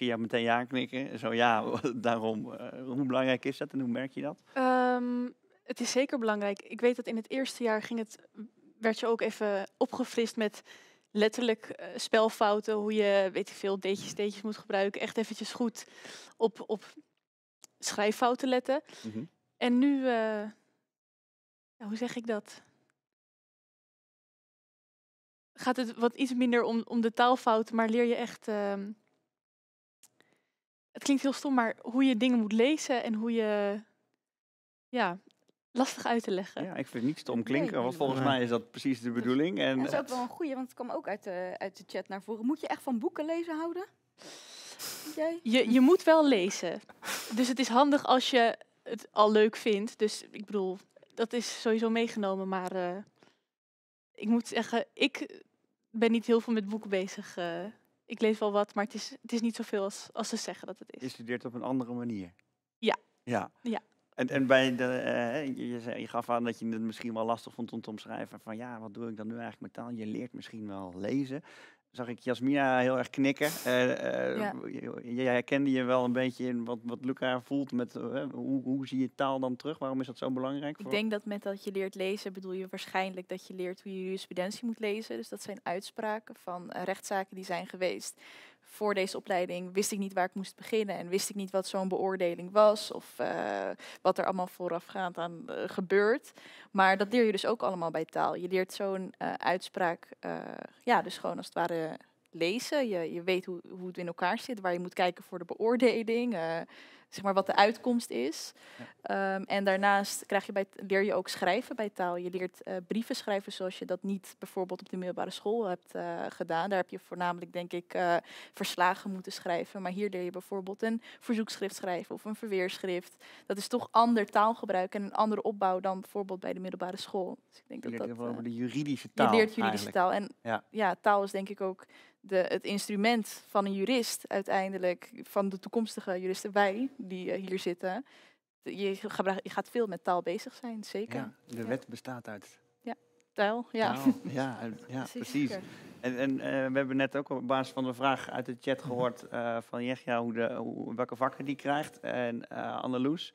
zie jou meteen ja knikken. Zo ja, daarom. eh, hoe belangrijk is dat en hoe merk je dat? Ehm, het is zeker belangrijk. Ik weet dat in het eerste jaar ging het, werd je ook even opgefrist met letterlijk eh, spelfouten. Hoe je, weet ik veel, deetjes, deetjes moet gebruiken. Echt eventjes goed op, op schrijffouten letten. Mhm. En nu, eh, ja, hoe zeg ik dat? Gaat het wat iets minder om, om de taalfouten, maar leer je echt. ehm, het klinkt heel stom, maar hoe je dingen moet lezen en hoe je. Ja, lastig uit te leggen. Ja, ik vind het niet stom klinken, Nee, want volgens mij is dat precies de bedoeling. En, Ja, dat is ook wel een goeie, want het kwam ook uit de, uit de chat naar voren. Moet je echt van boeken lezen houden? Jij? Je, je moet wel lezen. Dus het is handig als je het al leuk vindt. Dus ik bedoel, dat is sowieso meegenomen. Maar eh, ik moet zeggen, ik ben niet heel veel met boeken bezig. eh. Ik lees wel wat, maar het is, het is niet zoveel als, als ze zeggen dat het Je is. studeert op een andere manier. Ja. Ja. Ja. En, en bij de, eh, je, je, je gaf aan dat je het misschien wel lastig vond om te omschrijven van ja, wat doe ik dan nu eigenlijk met taal? Je leert misschien wel lezen. Zag ik Jasmina heel erg knikken. Eh, eh, Ja. Jij herkende je wel een beetje in wat, wat Luca voelt met eh, hoe, hoe zie je taal dan terug? Waarom is dat zo belangrijk? Ik voor- denk dat met dat je leert lezen, bedoel je waarschijnlijk dat je leert hoe je jurisprudentie moet lezen. Dus dat zijn uitspraken van rechtszaken die zijn geweest. Voor deze opleiding wist ik niet waar ik moest beginnen en wist ik niet wat zo'n beoordeling was of eh, wat er allemaal voorafgaand aan eh, gebeurt. Maar dat leer je dus ook allemaal bij taal. Je leert zo'n eh, uitspraak, ja, dus gewoon als het ware lezen. Je, je weet hoe, hoe het in elkaar zit, waar je moet kijken voor de beoordeling, zeg maar wat de uitkomst is. Ehm, en daarnaast krijg je bij, leer je ook schrijven bij taal. Je leert eh, brieven schrijven zoals je dat niet bijvoorbeeld op de middelbare school hebt eh, gedaan. Daar heb je voornamelijk, denk ik, eh, verslagen moeten schrijven. Maar hier leer je bijvoorbeeld een verzoekschrift schrijven of een verweerschrift. Dat is toch ander taalgebruik en een andere opbouw dan bijvoorbeeld bij de middelbare school. Dus ik denk Je dat leert dat, veel over de juridische je taal. leert juridische eigenlijk. taal. En Ja. ja. taal is denk ik ook de, het instrument van een jurist uiteindelijk. Van de toekomstige juristen, wij die eh, hier zitten. Je, gaat veel met taal bezig zijn, zeker. Ja, de Ja. wet bestaat uit Taal, ja. taal. Ja, en- ja precies. En, en eh, we hebben net ook op basis van de vraag uit de chat gehoord eh, van Jechja hoe de, hoe, welke vakken die krijgt. En eh Anneloes,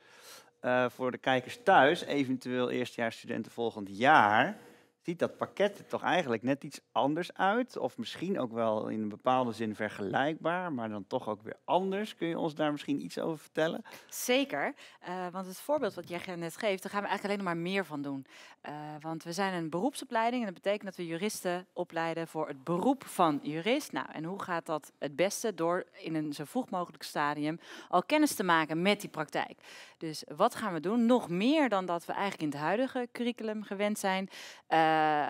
eh, voor de kijkers thuis, eventueel eerstejaarsstudenten volgend jaar, ziet dat pakket er toch eigenlijk net iets anders uit? Of misschien ook wel in een bepaalde zin vergelijkbaar, maar dan toch ook weer anders. Kun je ons daar misschien iets over vertellen? Zeker, eh, want het voorbeeld wat jij net geeft, daar gaan we eigenlijk alleen nog maar meer van doen. Eh, want we zijn een beroepsopleiding en dat betekent dat we juristen opleiden voor het beroep van jurist. Nou, en hoe gaat dat het beste? Door in een zo vroeg mogelijk stadium al kennis te maken met die praktijk. Dus wat gaan we doen? Nog meer dan dat we eigenlijk in het huidige curriculum gewend zijn. Eh,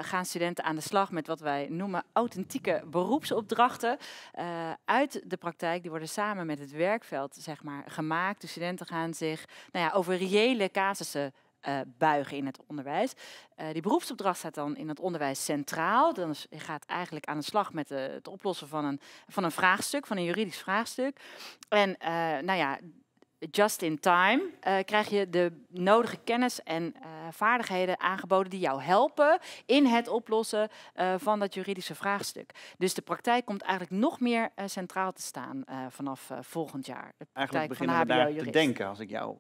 gaan studenten aan de slag met wat wij noemen authentieke beroepsopdrachten eh, uit de praktijk. Die worden samen met het werkveld zeg maar, gemaakt. De studenten gaan zich nou ja, over reële casussen eh, buigen in het onderwijs. Die beroepsopdracht staat dan in het onderwijs centraal. Dan je gaat eigenlijk aan de slag met het oplossen van een, van een vraagstuk, van een juridisch vraagstuk. En nou ja, just in time eh, krijg je de nodige kennis en eh, vaardigheden aangeboden die jou helpen in het oplossen eh, van dat juridische vraagstuk. Dus de praktijk komt eigenlijk nog meer centraal te staan vanaf volgend jaar. Eigenlijk beginnen we daar te denken, als ik, jou,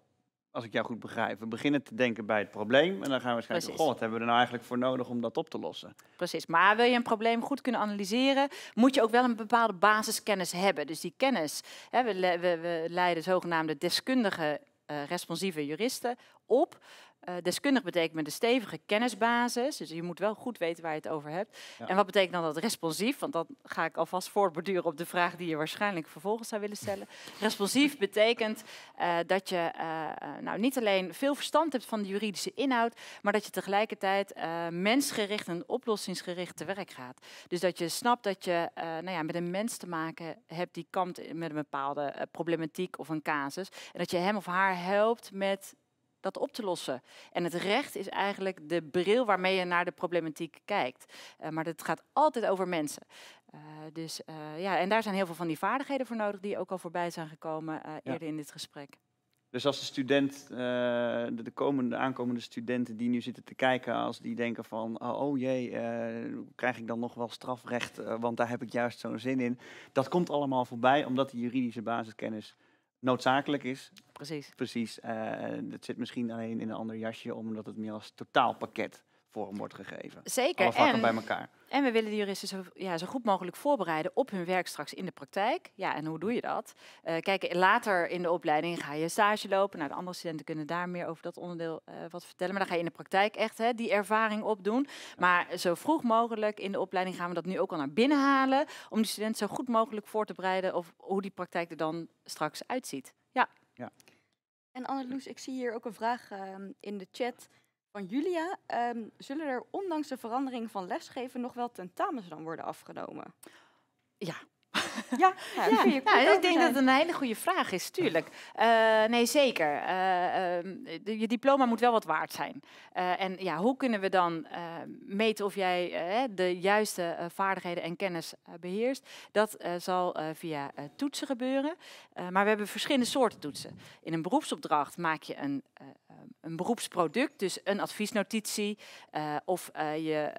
als ik jou goed begrijp. We beginnen te denken bij het probleem en dan gaan we Precies. goh, wat hebben we er nou eigenlijk voor nodig om dat op te lossen? Precies, maar wil je een probleem goed kunnen analyseren, moet je ook wel een bepaalde basiskennis hebben. Dus die kennis, hè, we, we leiden zogenaamde deskundige eh, responsieve juristen op. Eh, deskundig betekent met een stevige kennisbasis, dus je moet wel goed weten waar je het over hebt. Ja. En wat betekent dan dat responsief? Want dan ga ik alvast voortborduren op de vraag die je waarschijnlijk vervolgens zou willen stellen. Responsief betekent eh, dat je eh, nou, niet alleen veel verstand hebt van de juridische inhoud, maar dat je tegelijkertijd mensgericht en oplossingsgericht te werk gaat. Dus dat je snapt dat je nou ja, met een mens te maken hebt die kampt met een bepaalde problematiek of een casus. En dat je hem of haar helpt met dat op te lossen. En het recht is eigenlijk de bril waarmee je naar de problematiek kijkt. Eh, maar het gaat altijd over mensen. Eh, dus eh, ja, en daar zijn heel veel van die vaardigheden voor nodig die ook al voorbij zijn gekomen Ja. eerder in dit gesprek. Dus als de student, de, de komende, aankomende studenten die nu zitten te kijken, als die denken van, oh, oh jee, krijg ik dan nog wel strafrecht, want daar heb ik juist zo'n zin in. Dat komt allemaal voorbij, omdat die juridische basiskennis noodzakelijk is. Precies. Precies. eh, het zit misschien alleen in een ander jasje, omdat het meer als totaalpakket vorm wordt gegeven. Zeker. Alle vakken En- bij elkaar. En we willen de juristen zo, ja, zo goed mogelijk voorbereiden op hun werk straks in de praktijk. Ja, en hoe doe je dat? Eh, kijk, later in de opleiding ga je stage lopen. Nou, de andere studenten kunnen daar meer over dat onderdeel eh, wat vertellen. Maar dan ga je in de praktijk echt hè, die ervaring opdoen. Maar zo vroeg mogelijk in de opleiding gaan we dat nu ook al naar binnen halen. Om de student zo goed mogelijk voor te bereiden op hoe die praktijk er dan straks uitziet. Ja. En Anneloes, ik zie hier ook een vraag ehm, in de chat van Julia. Ehm, zullen er ondanks de verandering van lesgeven nog wel tentamens dan worden afgenomen? Ja. Ja, ja, ja, ik denk dat het een hele goede vraag is, tuurlijk. Eh, nee, zeker. Eh, ehm, je diploma moet wel wat waard zijn. Eh, en ja, hoe kunnen we dan eh, meten of jij de juiste vaardigheden en kennis eh, beheerst? Dat zal via toetsen gebeuren. Maar we hebben verschillende soorten toetsen. In een beroepsopdracht maak je een, eh, eh, een beroepsproduct, dus een adviesnotitie. of je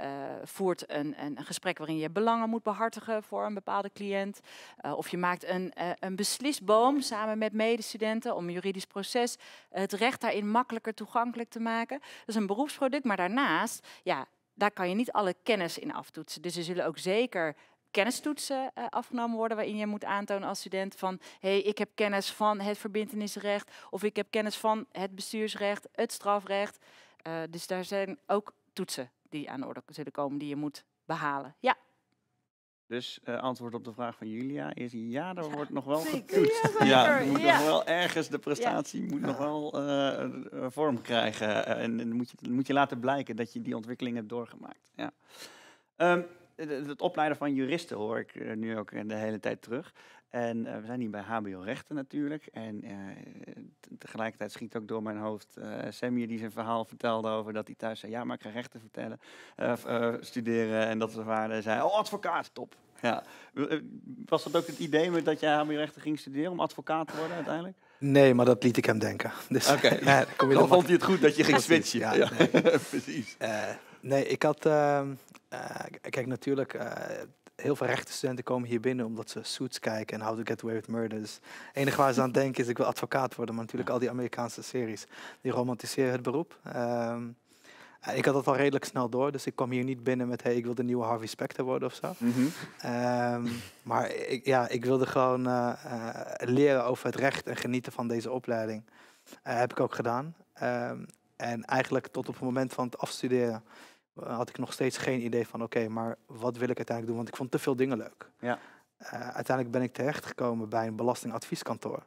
voert een, een gesprek waarin je belangen moet behartigen voor een bepaalde cliënt. Uh, of je maakt een, uh, een beslisboom samen met medestudenten om juridisch proces het recht daarin makkelijker toegankelijk te maken. Dat is een beroepsproduct, maar daarnaast, ja, daar kan je niet alle kennis in aftoetsen. Dus er zullen ook zeker kennistoetsen uh, afgenomen worden waarin je moet aantonen als student van hé, hey, ik heb kennis van het verbindenisrecht of ik heb kennis van het bestuursrecht, het strafrecht. Dus daar zijn ook toetsen die aan de orde zullen komen die je moet behalen. Ja. Dus uh, antwoord op de vraag van Julia is ja, er wordt nog wel getoetst. Ja, er moet Ja. nog wel ergens, de prestatie moet nog wel uh, vorm krijgen. En dan moet je, moet je laten blijken dat je die ontwikkeling hebt doorgemaakt. Ja. Um, het opleiden van juristen hoor ik nu ook de hele tijd terug. En uh, we zijn hier bij HBO Rechten natuurlijk. En uh, tegelijkertijd schiet ook door mijn hoofd uh, Sammy die zijn verhaal vertelde over dat hij thuis zei... ja, maar ik ga rechten vertellen, studeren en dat soort waarden. zei, oh, advocaat, top. Ja. Was dat ook het idee met dat jij HBO Rechten ging studeren om advocaat te worden uiteindelijk? Nee, maar dat liet ik hem denken. Dus, Oké, okay. ja, dan, dan vond hij het goed dat je ging switchen. Ja, ja. Nee. precies. Uh, nee, ik had... Uh, kijk, natuurlijk heel veel rechtenstudenten komen hier binnen omdat ze Suits kijken en How to Get Away with Murder. Dus het enige waar ze aan denken is ik wil advocaat worden. Maar natuurlijk al die Amerikaanse series, die romantiseren het beroep. Um, ik had dat al redelijk snel door, dus ik kwam hier niet binnen met hey, ik wil de nieuwe Harvey Specter worden of zo. Mm -hmm. um, maar ik, ja, ik wilde gewoon uh, uh, leren over het recht en genieten van deze opleiding. Uh, heb ik ook gedaan. Um, en eigenlijk tot op het moment van het afstuderen had ik nog steeds geen idee van oké, okay, maar wat wil ik uiteindelijk doen? Want ik vond te veel dingen leuk. Ja. Uh, uiteindelijk ben ik terechtgekomen bij een belastingadvieskantoor.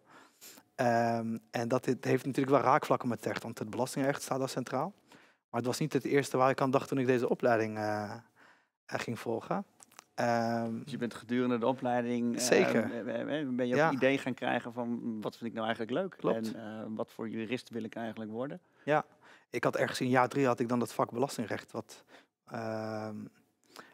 Um, en dat dit heeft natuurlijk wel raakvlakken met recht, want het belastingrecht staat daar centraal. Maar het was niet het eerste waar ik aan dacht toen ik deze opleiding eh, eh, ging volgen. Ehm, Dus je bent gedurende de opleiding eh, Zeker. eh, eh, ben je ook Ja. een idee gaan krijgen van mm, wat vind ik nou eigenlijk leuk Klopt. en eh, wat voor jurist wil ik eigenlijk worden. Ik had ergens in jaar drie had ik dan dat vak belastingrecht. Wat, ehm,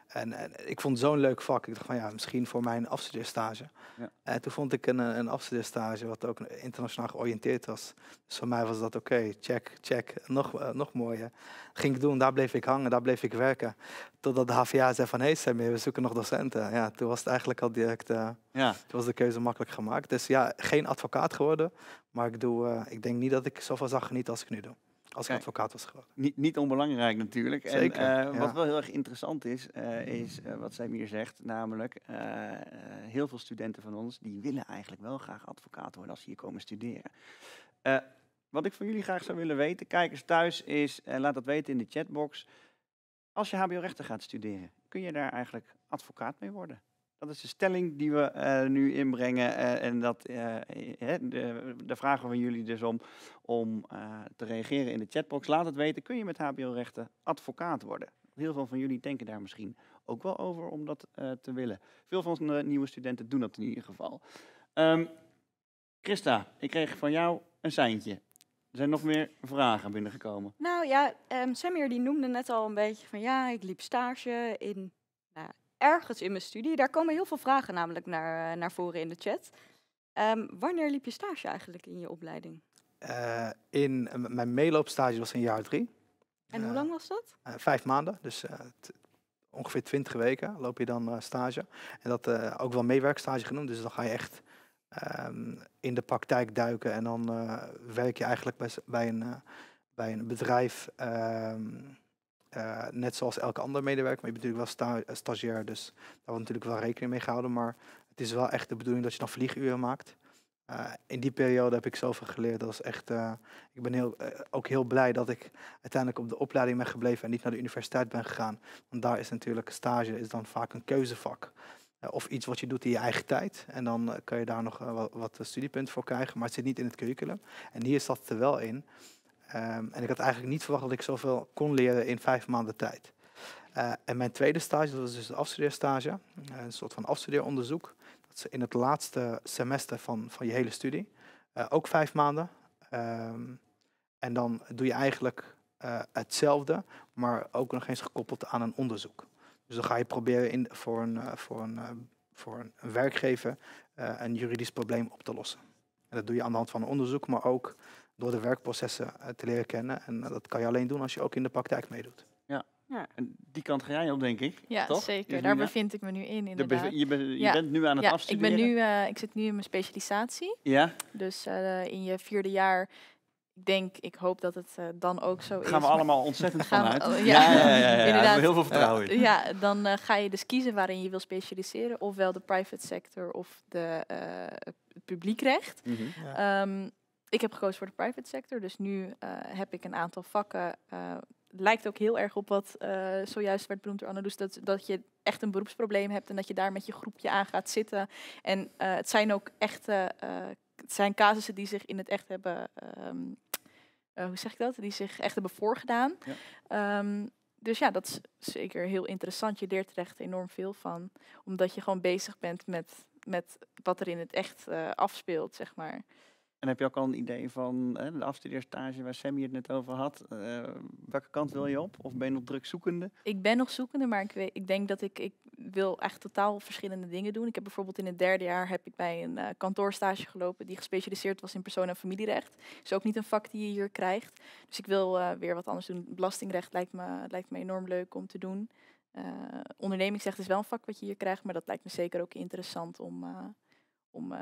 en, en ik vond zo'n leuk vak. Ik dacht van ja, misschien voor mijn afstudeerstage. Ja. En toen vond ik een, een afstudeerstage wat ook internationaal georiënteerd was. Dus voor mij was dat oké, check, check, nog, eh, nog mooier. Ging ik doen, daar bleef ik hangen, daar bleef ik werken. Totdat de HVA zei van, hé hey, Samir, we zoeken nog docenten. Ja, toen was het eigenlijk al direct, eh, Ja, toen was de keuze makkelijk gemaakt. Dus ja, geen advocaat geworden. Maar ik, doe, eh, ik denk niet dat ik zoveel zag genieten als ik nu doe. Als ik Kijk. advocaat was geworden. niet, niet onbelangrijk natuurlijk. Zeker, En eh, wat wel heel erg interessant is, eh, is eh, wat zij hier zegt, namelijk heel veel studenten van ons die willen eigenlijk wel graag advocaat worden als ze hier komen studeren. Wat ik van jullie graag zou willen weten, kijkers thuis, is, laat dat weten in de chatbox. Als je HBO-rechten gaat studeren, kun je daar eigenlijk advocaat mee worden? Dat is de stelling die we eh, nu inbrengen. eh, en dat, eh, de, daar vragen we jullie dus om, om te reageren in de chatbox. Laat het weten, kun je met HBO-rechten advocaat worden? Heel veel van jullie denken daar misschien ook wel over om dat te willen. Veel van onze nieuwe studenten doen dat in ieder geval. Ehm, Christa, ik kreeg van jou een seintje. Er zijn nog meer vragen binnengekomen. Nou ja, ehm Samir die noemde net al een beetje van ja, ik liep stage in ergens in mijn studie. Daar komen heel veel vragen namelijk naar, eh, naar voren in de chat. Ehm, wanneer liep je stage eigenlijk in je opleiding? Eh, in eh, mijn meeloopstage was in jaar drie. En hoe lang was dat? vijf maanden, dus ongeveer twintig weken loop je dan stage. En dat ook wel meewerkstage genoemd, dus dan ga je echt ehm, in de praktijk duiken en dan werk je eigenlijk bij, bij, een, bij een bedrijf, ehm, eh, net zoals elke andere medewerker. Maar je bent natuurlijk wel sta stagiair, dus daar wordt natuurlijk wel rekening mee gehouden. Maar het is wel echt de bedoeling dat je dan vlieguren maakt. Eh, in die periode heb ik zoveel geleerd. Dat is echt, eh, ik ben heel, ook heel blij dat ik uiteindelijk op de opleiding ben gebleven en niet naar de universiteit ben gegaan. Want daar is natuurlijk stage is dan vaak een keuzevak. Of iets wat je doet in je eigen tijd. En dan kan je daar nog wat, wat studiepunten voor krijgen. Maar het zit niet in het curriculum. En hier zat het er wel in. Ehm, en ik had eigenlijk niet verwacht dat ik zoveel kon leren in vijf maanden tijd. Eh, en mijn tweede stage, dat was dus de afstudeerstage. eh, een soort van afstudeeronderzoek. Dat is in het laatste semester van, van je hele studie. Eh, ook vijf maanden. Ehm, en dan doe je eigenlijk hetzelfde, maar ook nog eens gekoppeld aan een onderzoek. Dus dan ga je proberen in, voor, een, voor, een, voor een, werkgever een juridisch probleem op te lossen. En dat doe je aan de hand van een onderzoek, maar ook door de werkprocessen eh, te leren kennen. En eh, dat kan je alleen doen als je ook in de praktijk meedoet. En die kant ga jij op, denk ik. Ja, toch? zeker. Daar bevind ik me nu in, De inderdaad. je, be- je Ja. bent nu aan het ja, ik, afstuderen. ben nu, eh, ik zit nu in mijn specialisatie. Ja, Dus eh, in je vierde jaar, ik denk, ik hoop dat het dan ook zo is. gaan we allemaal ontzettend Gaan we- vanuit. oh, ja, ja. ja, ja, ja, ja. Inderdaad. heel veel vertrouwen in. Ja, dan ga je dus kiezen waarin je wil specialiseren. Ofwel de private sector of de, eh, het publiekrecht. Mhm. Ehm, ik heb gekozen voor de private sector, dus nu eh, heb ik een aantal vakken. eh, lijkt ook heel erg op wat eh, zojuist werd benoemd door Annelies, dat, dat je echt een beroepsprobleem hebt en dat je daar met je groepje aan gaat zitten. En het zijn ook echte, het zijn casussen die zich in het echt hebben, ehm, eh, hoe zeg ik dat, die zich echt hebben voorgedaan. Ja. Ehm, dus ja, dat is zeker heel interessant. Je leert er echt enorm veel van, omdat je gewoon bezig bent met, met wat er in het echt eh, afspeelt, zeg maar. En heb je ook al een idee van hè, de afstudeerstage waar Sammy het net over had? Eh, welke kant wil je op? Of ben je nog druk zoekende? Ik ben nog zoekende, maar ik, ik denk dat ik, ik wil echt totaal verschillende dingen doen. Ik heb bijvoorbeeld in het derde jaar heb ik bij een eh, kantoorstage gelopen die gespecialiseerd was in persoon- en familierecht. Is ook niet een vak die je hier krijgt. Dus ik wil eh, weer wat anders doen. Belastingrecht lijkt me, lijkt me enorm leuk om te doen. Ondernemingsrecht is wel een vak wat je hier krijgt, maar dat lijkt me zeker ook interessant om, om eh,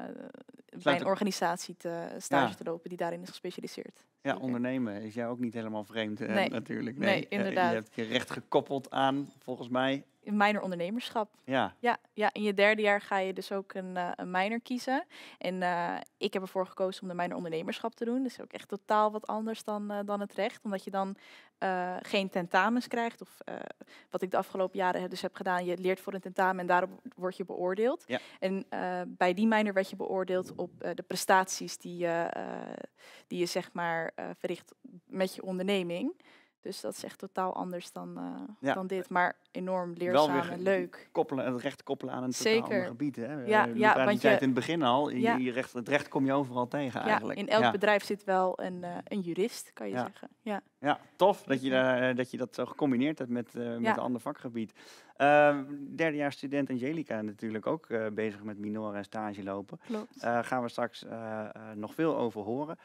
bij een organisatie te, stage Ja. te lopen die daarin is gespecialiseerd. Ja, Zeker. ondernemen is jou ook niet helemaal vreemd eh, Nee. natuurlijk. Nee, Eh, inderdaad. je hebt je recht gekoppeld aan, volgens mij, Een minor ondernemerschap. ja. Ja, ja, in je derde jaar ga je dus ook een, eh, een minor kiezen. En eh, ik heb ervoor gekozen om de minor ondernemerschap te doen. Dus ook echt totaal wat anders dan, eh, dan het recht. Omdat je dan geen tentamens krijgt. Of wat ik de afgelopen jaren heb- dus heb gedaan. Je leert voor een tentamen en daarop word je beoordeeld. Ja. En bij die minor werd je beoordeeld op de prestaties die je, die je zeg maar verricht met je onderneming. Dus dat is echt totaal anders dan, eh, Ja. dan dit. Maar enorm leerzaam en leuk. Koppelen, het recht koppelen aan een totaal Zeker. ander gebied. Hè? Ja, Eh, ja, want zei het je- in het begin al, Ja. je recht, het recht kom je overal tegen Ja, eigenlijk. in elk ja. bedrijf zit wel een, eh, een jurist, kan je zeggen. Ja. Ja, tof dat je, daar, dat je dat zo gecombineerd hebt met, met een ander vakgebied. Uh, derdejaars student Angelica natuurlijk ook bezig met minoren en stage lopen. Klopt. Gaan we straks nog veel over horen.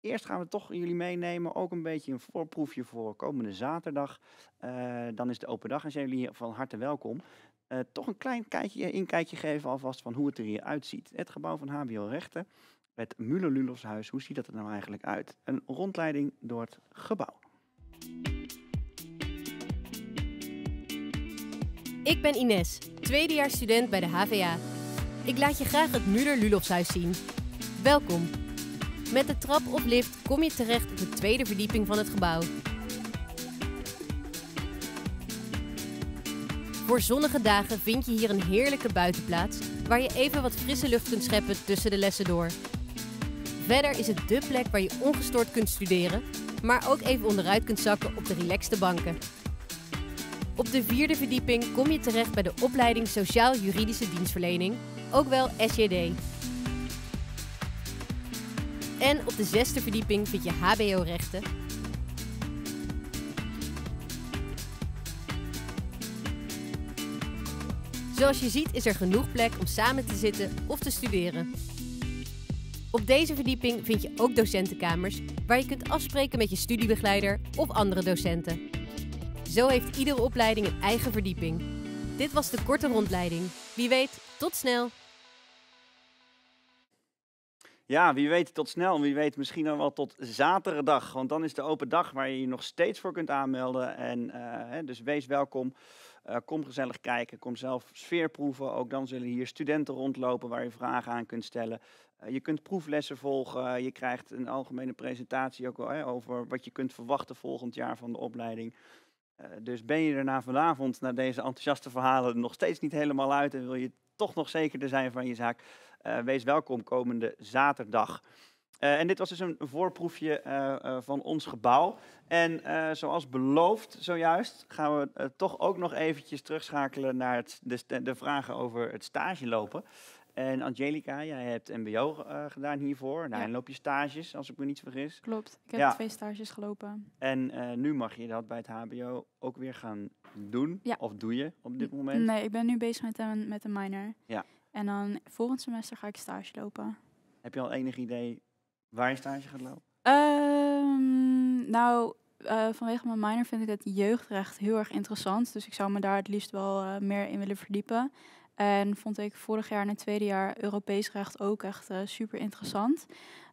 Eerst gaan we toch jullie meenemen, ook een beetje een voorproefje voor komende zaterdag. Eh, dan is de open dag en zijn jullie van harte welkom. Eh, toch een klein kijkje, inkijkje geven alvast van hoe het er hier uitziet. Het gebouw van HBO Rechten, het Muller-Lulofshuis, hoe ziet dat er nou eigenlijk uit? Een rondleiding door het gebouw. Ik ben Ines, tweedejaars student bij de HVA. Ik laat je graag het Muller-Lulofshuis zien. Welkom. Met de trap of lift kom je terecht op de tweede verdieping van het gebouw. Voor zonnige dagen vind je hier een heerlijke buitenplaats waar je even wat frisse lucht kunt scheppen tussen de lessen door. Verder is het dé plek waar je ongestoord kunt studeren, maar ook even onderuit kunt zakken op de relaxte banken. Op de vierde verdieping kom je terecht bij de opleiding Sociaal-Juridische Dienstverlening, ook wel SJD. En op de zesde verdieping vind je HBO-rechten. Zoals je ziet is er genoeg plek om samen te zitten of te studeren. Op deze verdieping vind je ook docentenkamers waar je kunt afspreken met je studiebegeleider of andere docenten. Zo heeft iedere opleiding een eigen verdieping. Dit was de korte rondleiding. Wie weet, tot snel! Ja, wie weet tot snel. Wie weet misschien dan wel tot zaterdag. Want dan is de open dag waar je je nog steeds voor kunt aanmelden. En eh, dus wees welkom. Eh, kom gezellig kijken. Kom zelf sfeer proeven. Ook dan zullen hier studenten rondlopen waar je vragen aan kunt stellen. Eh, je kunt proeflessen volgen. je krijgt een algemene presentatie ook wel, over wat je kunt verwachten volgend jaar van de opleiding. Dus ben je er na vanavond, na deze enthousiaste verhalen, nog steeds niet helemaal uit en wil je toch nog zekerder zijn van je zaak, wees welkom komende zaterdag. Uh, en dit was dus een voorproefje van ons gebouw. En zoals beloofd zojuist gaan we toch ook nog eventjes terugschakelen naar het, de, de vragen over het stage lopen. En Angelica, jij hebt MBO uh, gedaan hiervoor. Daarin ja. loop je stages, als ik me niet vergis. Klopt, ik heb ja. twee stages gelopen. En uh, nu mag je dat bij het HBO ook weer gaan doen. Ja. Of doe je op dit moment? Nee, ik ben nu bezig met een, met een minor. Ja. En dan volgend semester ga ik stage lopen. Heb je al enig idee waar je stage gaat lopen? Um, nou, uh, vanwege mijn minor vind ik het jeugdrecht heel erg interessant. Dus ik zou me daar het liefst wel uh, meer in willen verdiepen. En vond ik vorig jaar en het tweede jaar Europees recht ook echt uh, super interessant.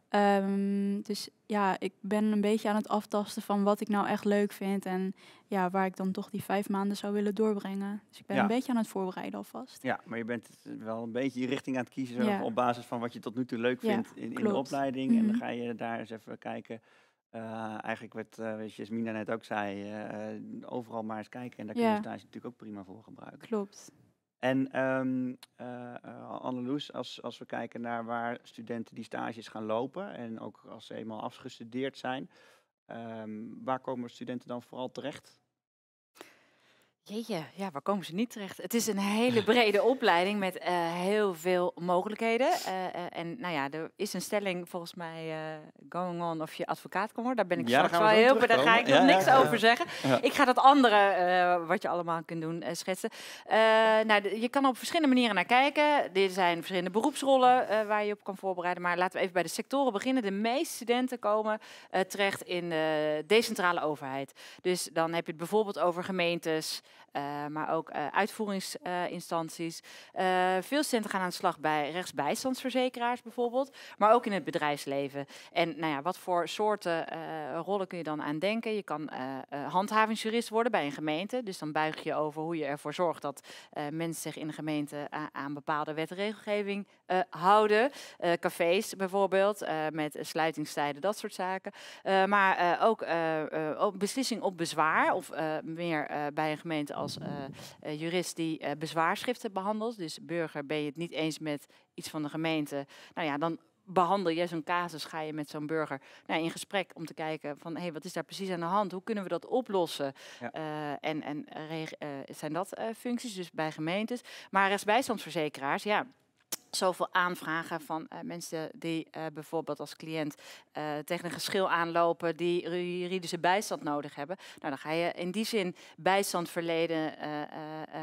Um, dus ja, ik ben een beetje aan het aftasten van wat ik nou echt leuk vind. En ja, waar ik dan toch die vijf maanden zou willen doorbrengen. Dus ik ben Ja. een beetje aan het voorbereiden alvast. Ja, maar je bent wel een beetje je richting aan het kiezen Ja. op basis van wat je tot nu toe leuk Ja, vindt in, in de opleiding. En dan Mhm. ga je daar eens even kijken. eh, eigenlijk wat uh, Jasmina net ook zei, eh, overal maar eens kijken. En daar kun je stage natuurlijk ook prima voor gebruiken. Klopt. En eh, Anneloes, als, als we kijken naar waar studenten die stages gaan lopen en ook als ze eenmaal afgestudeerd zijn, ehm, waar komen studenten dan vooral terecht? Jeetje, ja, waar komen ze niet terecht? Het is een hele brede opleiding met eh, heel veel mogelijkheden. Eh, eh, en nou ja, er is een stelling volgens mij going on of je advocaat kan worden. Daar ben ik Ja, straks wel heel... Daar ga ik nog niks ja, over zeggen. Ik ga dat andere, wat je allemaal kunt doen, schetsen. Nou, je kan op verschillende manieren naar kijken. Er zijn verschillende beroepsrollen waar je op kan voorbereiden. Maar laten we even bij de sectoren beginnen. De meeste studenten komen terecht in de decentrale overheid. Dus dan heb je het bijvoorbeeld over gemeentes, maar ook eh, uitvoeringsinstanties. Eh, veel studenten gaan aan de slag bij rechtsbijstandsverzekeraars bijvoorbeeld, maar ook in het bedrijfsleven. En nou ja, wat voor soorten eh, rollen kun je dan aan denken? Je kan eh, eh, handhavingsjurist worden bij een gemeente. Dus dan buig je over hoe je ervoor zorgt dat eh, mensen zich in de gemeente aan bepaalde wet en regelgeving eh, houden. Eh, cafés bijvoorbeeld, eh, met sluitingstijden, dat soort zaken. Eh, maar eh, ook eh, eh, beslissing op bezwaar, of eh, meer eh, bij een gemeente als eh, eh, jurist die eh, bezwaarschriften behandelt. Dus burger ben je het niet eens met iets van de gemeente. Nou ja, dan behandel je zo'n casus, ga je met zo'n burger nou, in gesprek om te kijken van, hé, hey, wat is daar precies aan de hand? Hoe kunnen we dat oplossen? Ja. En en zijn dat functies, dus bij gemeentes. Maar rechtsbijstandsverzekeraars, ja, zoveel aanvragen van eh, mensen die eh, bijvoorbeeld als cliënt eh, tegen een geschil aanlopen, die juridische bijstand nodig hebben. Nou, dan ga je in die zin bijstand verleden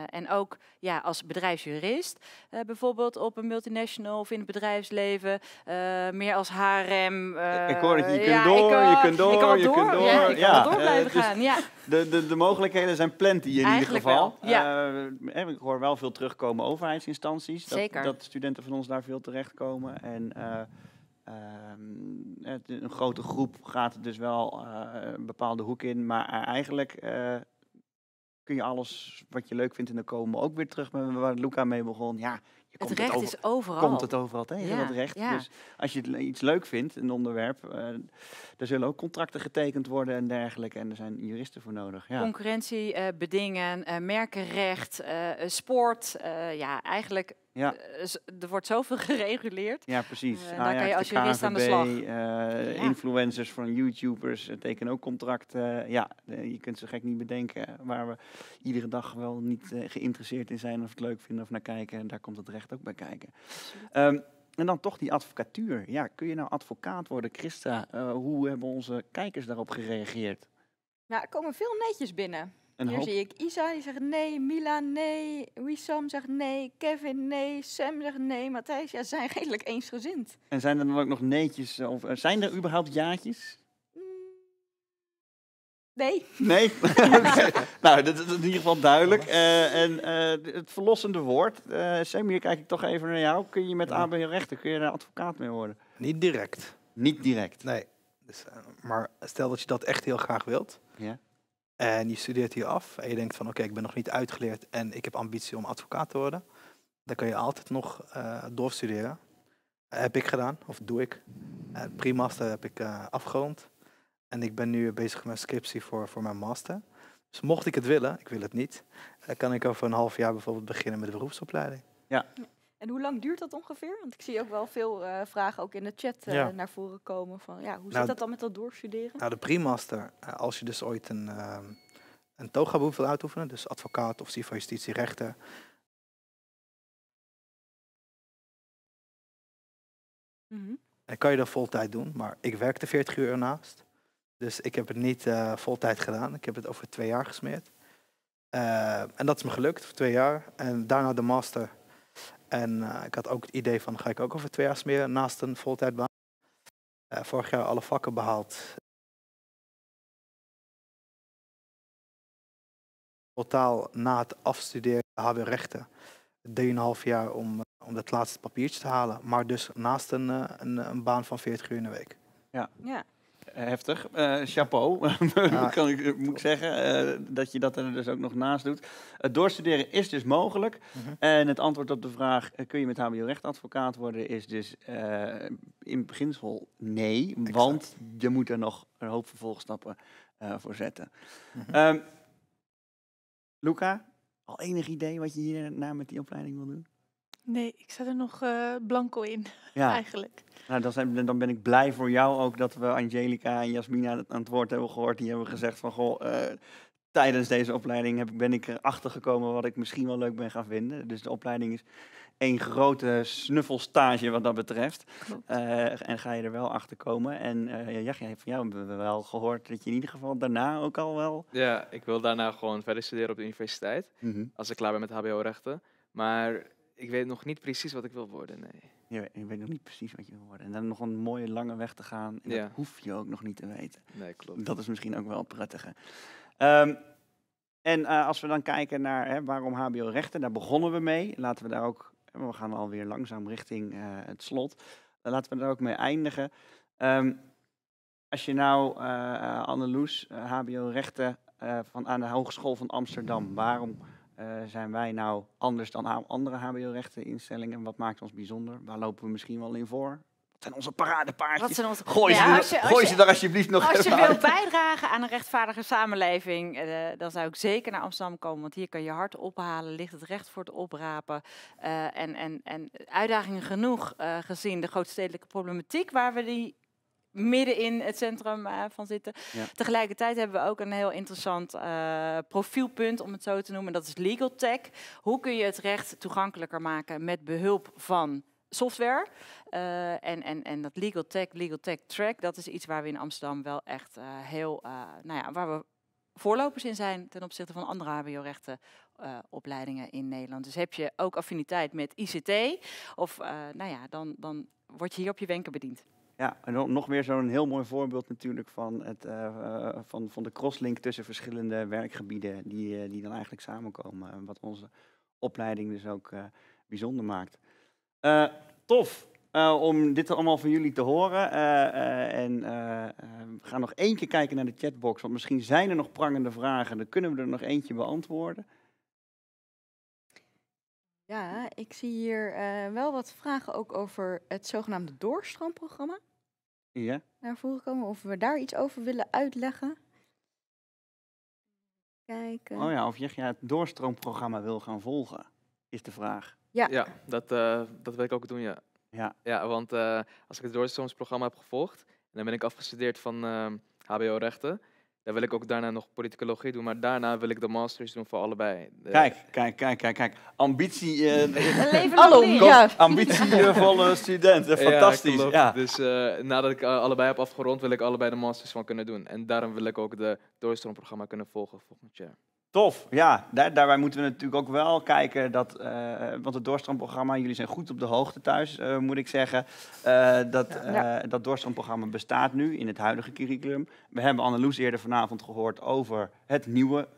en ook ja, als bedrijfsjurist, bijvoorbeeld op een multinational of in het bedrijfsleven, meer als HRM. ik hoor het, je kunt ja, door, ik, je kunt door, je kunt door. Ja, ik kan Ja, door blijven dus- gaan. Ja. De, de, de mogelijkheden zijn plenty in Eigenlijk ieder geval. wel, ja. Ik hoor wel veel terugkomen overheidsinstanties. Dat, Zeker. Dat studenten van ons daar veel terechtkomen. En eh, ehm, het- een grote groep gaat dus wel eh, een bepaalde hoek in. Maar eh, eigenlijk kun je alles wat je leuk vindt in de komen ook weer terug met waar Luca mee begon. Ja, je Het komt recht over- is overal. komt het overal tegen, Ja, dat recht. ja. Dus als je het iets leuk vindt, een onderwerp, eh er zullen ook contracten getekend worden en dergelijke. En er zijn juristen voor nodig. Ja. Concurrentie, bedingen, merkenrecht, sport. ja, eigenlijk, Ja. eh, er wordt zoveel gereguleerd. Ja, precies. Eh, daar kan je als jurist aan de slag. eh, Ja. Influencers van YouTubers tekenen ook contracten. ja, je kunt ze gek niet bedenken. Waar we iedere dag wel niet geïnteresseerd in zijn of het leuk vinden of naar kijken. En daar komt het recht ook bij kijken. Ehm, en dan toch die advocatuur. Ja, kun je nou advocaat worden, Christa? Eh, hoe hebben onze kijkers daarop gereageerd? Nou, er komen veel netjes binnen. Een Hier hoop- zie ik Isa, die zegt nee. Milan, nee. Wissam zegt nee. Kevin, nee. Sam zegt nee. Matthijs, ja, ze zijn redelijk eensgezind. En zijn er dan ook nog neetjes? Of eh, zijn er überhaupt jaartjes? Nee. Nee? Oké. Nou, dat, dat is in ieder geval duidelijk. Eh, en eh, het verlossende woord. eh Sam, hier kijk ik toch even naar jou. Kun je met Ja. ABN rechten, kun je daar advocaat mee worden? Niet direct. Niet direct. Nee. Dus, eh, maar stel dat je dat echt heel graag wilt. Ja. En je studeert hier af. En je denkt van oké, ik ben nog niet uitgeleerd en ik heb ambitie om advocaat te worden. Dan kan je altijd nog eh, doorstuderen. Heb ik gedaan, of doe ik. Uh, Pre-master heb ik eh, afgerond. En ik ben nu bezig met scriptie voor, voor mijn master. Dus mocht ik het willen, ik wil het niet, dan kan ik over een half jaar bijvoorbeeld beginnen met de beroepsopleiding. Ja. En hoe lang duurt dat ongeveer? Want ik zie ook wel veel eh, vragen ook in de chat eh, Ja. naar voren komen. Van, ja, hoe Nou, zit dat dan met dat doorstuderen? Nou, de pre-master, eh, als je dus ooit een, ehm een toga-beroep wil uitoefenen, dus advocaat, officier van justitie, rechter, Mhm. dan kan je dat voltijd doen. Maar ik werkte 40 uur ernaast. Dus ik heb het niet eh voltijd gedaan. Ik heb het over twee jaar gesmeerd. En dat is me gelukt, voor twee jaar. En daarna de master. En eh, ik had ook het idee van, ga ik ook over twee jaar smeren naast een voltijdbaan. Eh, vorig jaar alle vakken behaald. Totaal na het afstuderen HBO-rechten, 3,5 jaar om, eh, om dat laatste papiertje te halen. Maar dus naast een, een, een baan van 40 uur in de week. Ja. Ja. Heftig. Eh, chapeau, Ja. kan ik, moet ik zeggen. eh, dat je dat er dus ook nog naast doet. Het doorstuderen is dus mogelijk. Mhm. En het antwoord op de vraag, eh, kun je met HBO-recht advocaat worden, is dus in beginsel nee. Want je moet er nog een hoop vervolgstappen voor zetten. Mhm. Ehm, Luca, al enig idee wat je hierna met die opleiding wil doen? Nee, ik zet er nog eh, blanco in, Ja. eigenlijk. Nou, dan, zijn, dan ben ik blij voor jou ook dat we Angelica en Jasmina aan het- aan het woord hebben gehoord. Die hebben gezegd van, goh, eh, tijdens deze opleiding heb, ik- ben ik erachter gekomen wat ik misschien wel leuk ben gaan vinden. Dus de opleiding is één grote snuffelstage wat dat betreft. Eh, en ga je er wel achter komen. En eh ja, van jou hebben we wel gehoord dat je in ieder geval daarna ook al wel... Ja, ik wil daarna gewoon verder studeren op de universiteit. Mhm. Als ik klaar ben met HBO-rechten. Maar ik weet nog niet precies wat ik wil worden, nee. Je, weet- je weet nog niet precies wat je wil worden. En dan nog een mooie lange weg te gaan. En Ja. dat hoef je ook nog niet te weten. Nee, klopt. Dat is misschien ook wel prettige. Ehm, en eh, als we dan kijken naar hè, waarom HBO-rechten, daar begonnen we mee. Laten we daar ook, we gaan alweer langzaam richting eh, het slot. Dan laten we daar ook mee eindigen. Ehm, als je nou, eh Anneloes, eh, HBO-rechten eh, van aan de Hogeschool van Amsterdam, waarom eh, zijn wij nou anders dan andere HBO-rechten instellingen? Wat maakt ons bijzonder? Waar lopen we misschien wel in voor? Wat zijn onze paradepaardjes. Wat zijn onze- Gooi, ze, als je- als gooi je- ze er alsjeblieft nog Als je wilt bijdragen aan een rechtvaardige samenleving, eh, dan zou ik zeker naar Amsterdam komen. Want hier kan je hart ophalen, ligt het recht voor het oprapen. eh, en, en, en uitdagingen genoeg gezien de grootstedelijke problematiek waar we die midden in het centrum eh, van zitten. Ja. Tegelijkertijd hebben we ook een heel interessant eh, profielpunt, om het zo te noemen. Dat is legal tech. Hoe kun je het recht toegankelijker maken met behulp van software? Eh, en, en, en dat legal tech, legal tech track, dat is iets waar we in Amsterdam wel echt heel, nou ja, waar we voorlopers in zijn ten opzichte van andere HBO-rechten. eh, opleidingen in Nederland. Dus heb je ook affiniteit met ICT, of nou ja, dan, dan word je hier op je wenken bediend. Ja, en nog weer zo'n heel mooi voorbeeld natuurlijk van, het, eh, eh, van, van de crosslink tussen verschillende werkgebieden die, eh, die dan eigenlijk samenkomen. en Wat onze opleiding dus ook bijzonder maakt. Tof om dit allemaal van jullie te horen. en we gaan nog één keer kijken naar de chatbox, want misschien zijn er nog prangende vragen. Dan kunnen we er nog eentje beantwoorden. Ja, ik zie hier eh, wel wat vragen ook over het zogenaamde doorstroomprogramma. Ja? Naar voren komen of we daar iets over willen uitleggen. Kijken. Oh ja, of je het doorstroomprogramma wil gaan volgen, is de vraag. Ja. Ja, dat, eh, dat wil ik ook doen, ja. Ja. Ja, want eh, als ik het doorstroomsprogramma heb gevolgd, en dan ben ik afgestudeerd van HBO-rechten, dan wil ik ook daarna nog politicologie doen, maar daarna wil ik de masters doen voor allebei. De- Kijk, kijk, kijk, kijk, kijk. Ambitie. eh, leven Hallo, lang kom- ja. ambitievolle studenten. Ja, Fantastisch. Ja, Dus eh, nadat ik eh, allebei heb afgerond, wil ik allebei de masters van kunnen doen. En daarom wil ik ook de doorstroomprogramma kunnen volgen volgend jaar. Tof. Ja, daar, daarbij moeten we natuurlijk ook wel kijken dat, eh, want het doorstroomprogramma, jullie zijn goed op de hoogte thuis, eh, moet ik zeggen. Eh, dat, Ja. dat doorstroomprogramma bestaat nu in het huidige curriculum. We hebben Anneloes eerder vanavond gehoord over het nieuwe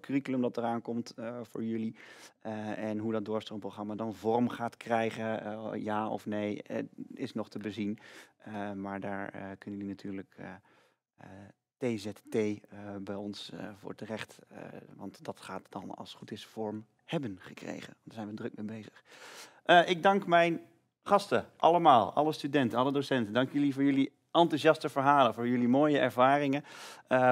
curriculum dat eraan komt voor jullie. En hoe dat doorstroomprogramma dan vorm gaat krijgen, ja of nee, is nog te bezien. Maar daar kunnen jullie natuurlijk TZT eh, bij ons eh, voor terecht. eh, want dat gaat dan als het goed is vorm hebben gekregen. Daar zijn we druk mee bezig. Ik dank mijn gasten, allemaal, alle studenten, alle docenten. Dank jullie voor jullie enthousiaste verhalen, voor jullie mooie ervaringen,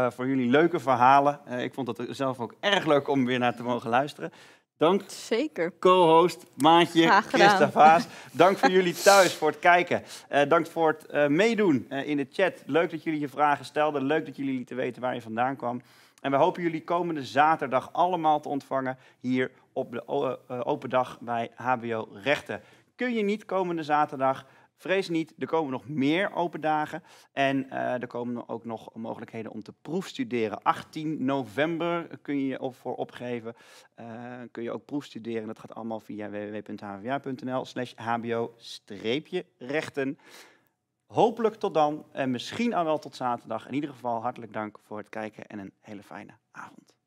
voor jullie leuke verhalen. Ik vond het zelf ook erg leuk om weer naar te mogen luisteren. Dank Zeker. co-host, maatje. Christa Vaas. Dank voor jullie thuis voor het kijken. Eh, dank voor het eh, meedoen eh, in de chat. Leuk dat jullie je vragen stelden. Leuk dat jullie lieten weten waar je vandaan kwam. En we hopen jullie komende zaterdag allemaal te ontvangen hier op de open dag bij HBO Rechten. Kun je niet komende zaterdag? Vrees niet, er komen nog meer open dagen. En eh, er komen ook nog mogelijkheden om te proefstuderen. 18 november kun je je voor opgeven. Eh, kun je ook proefstuderen. Dat gaat allemaal via www.hvja.nl slash hbo-rechten. Hopelijk tot dan en misschien al wel tot zaterdag. In ieder geval hartelijk dank voor het kijken en een hele fijne avond.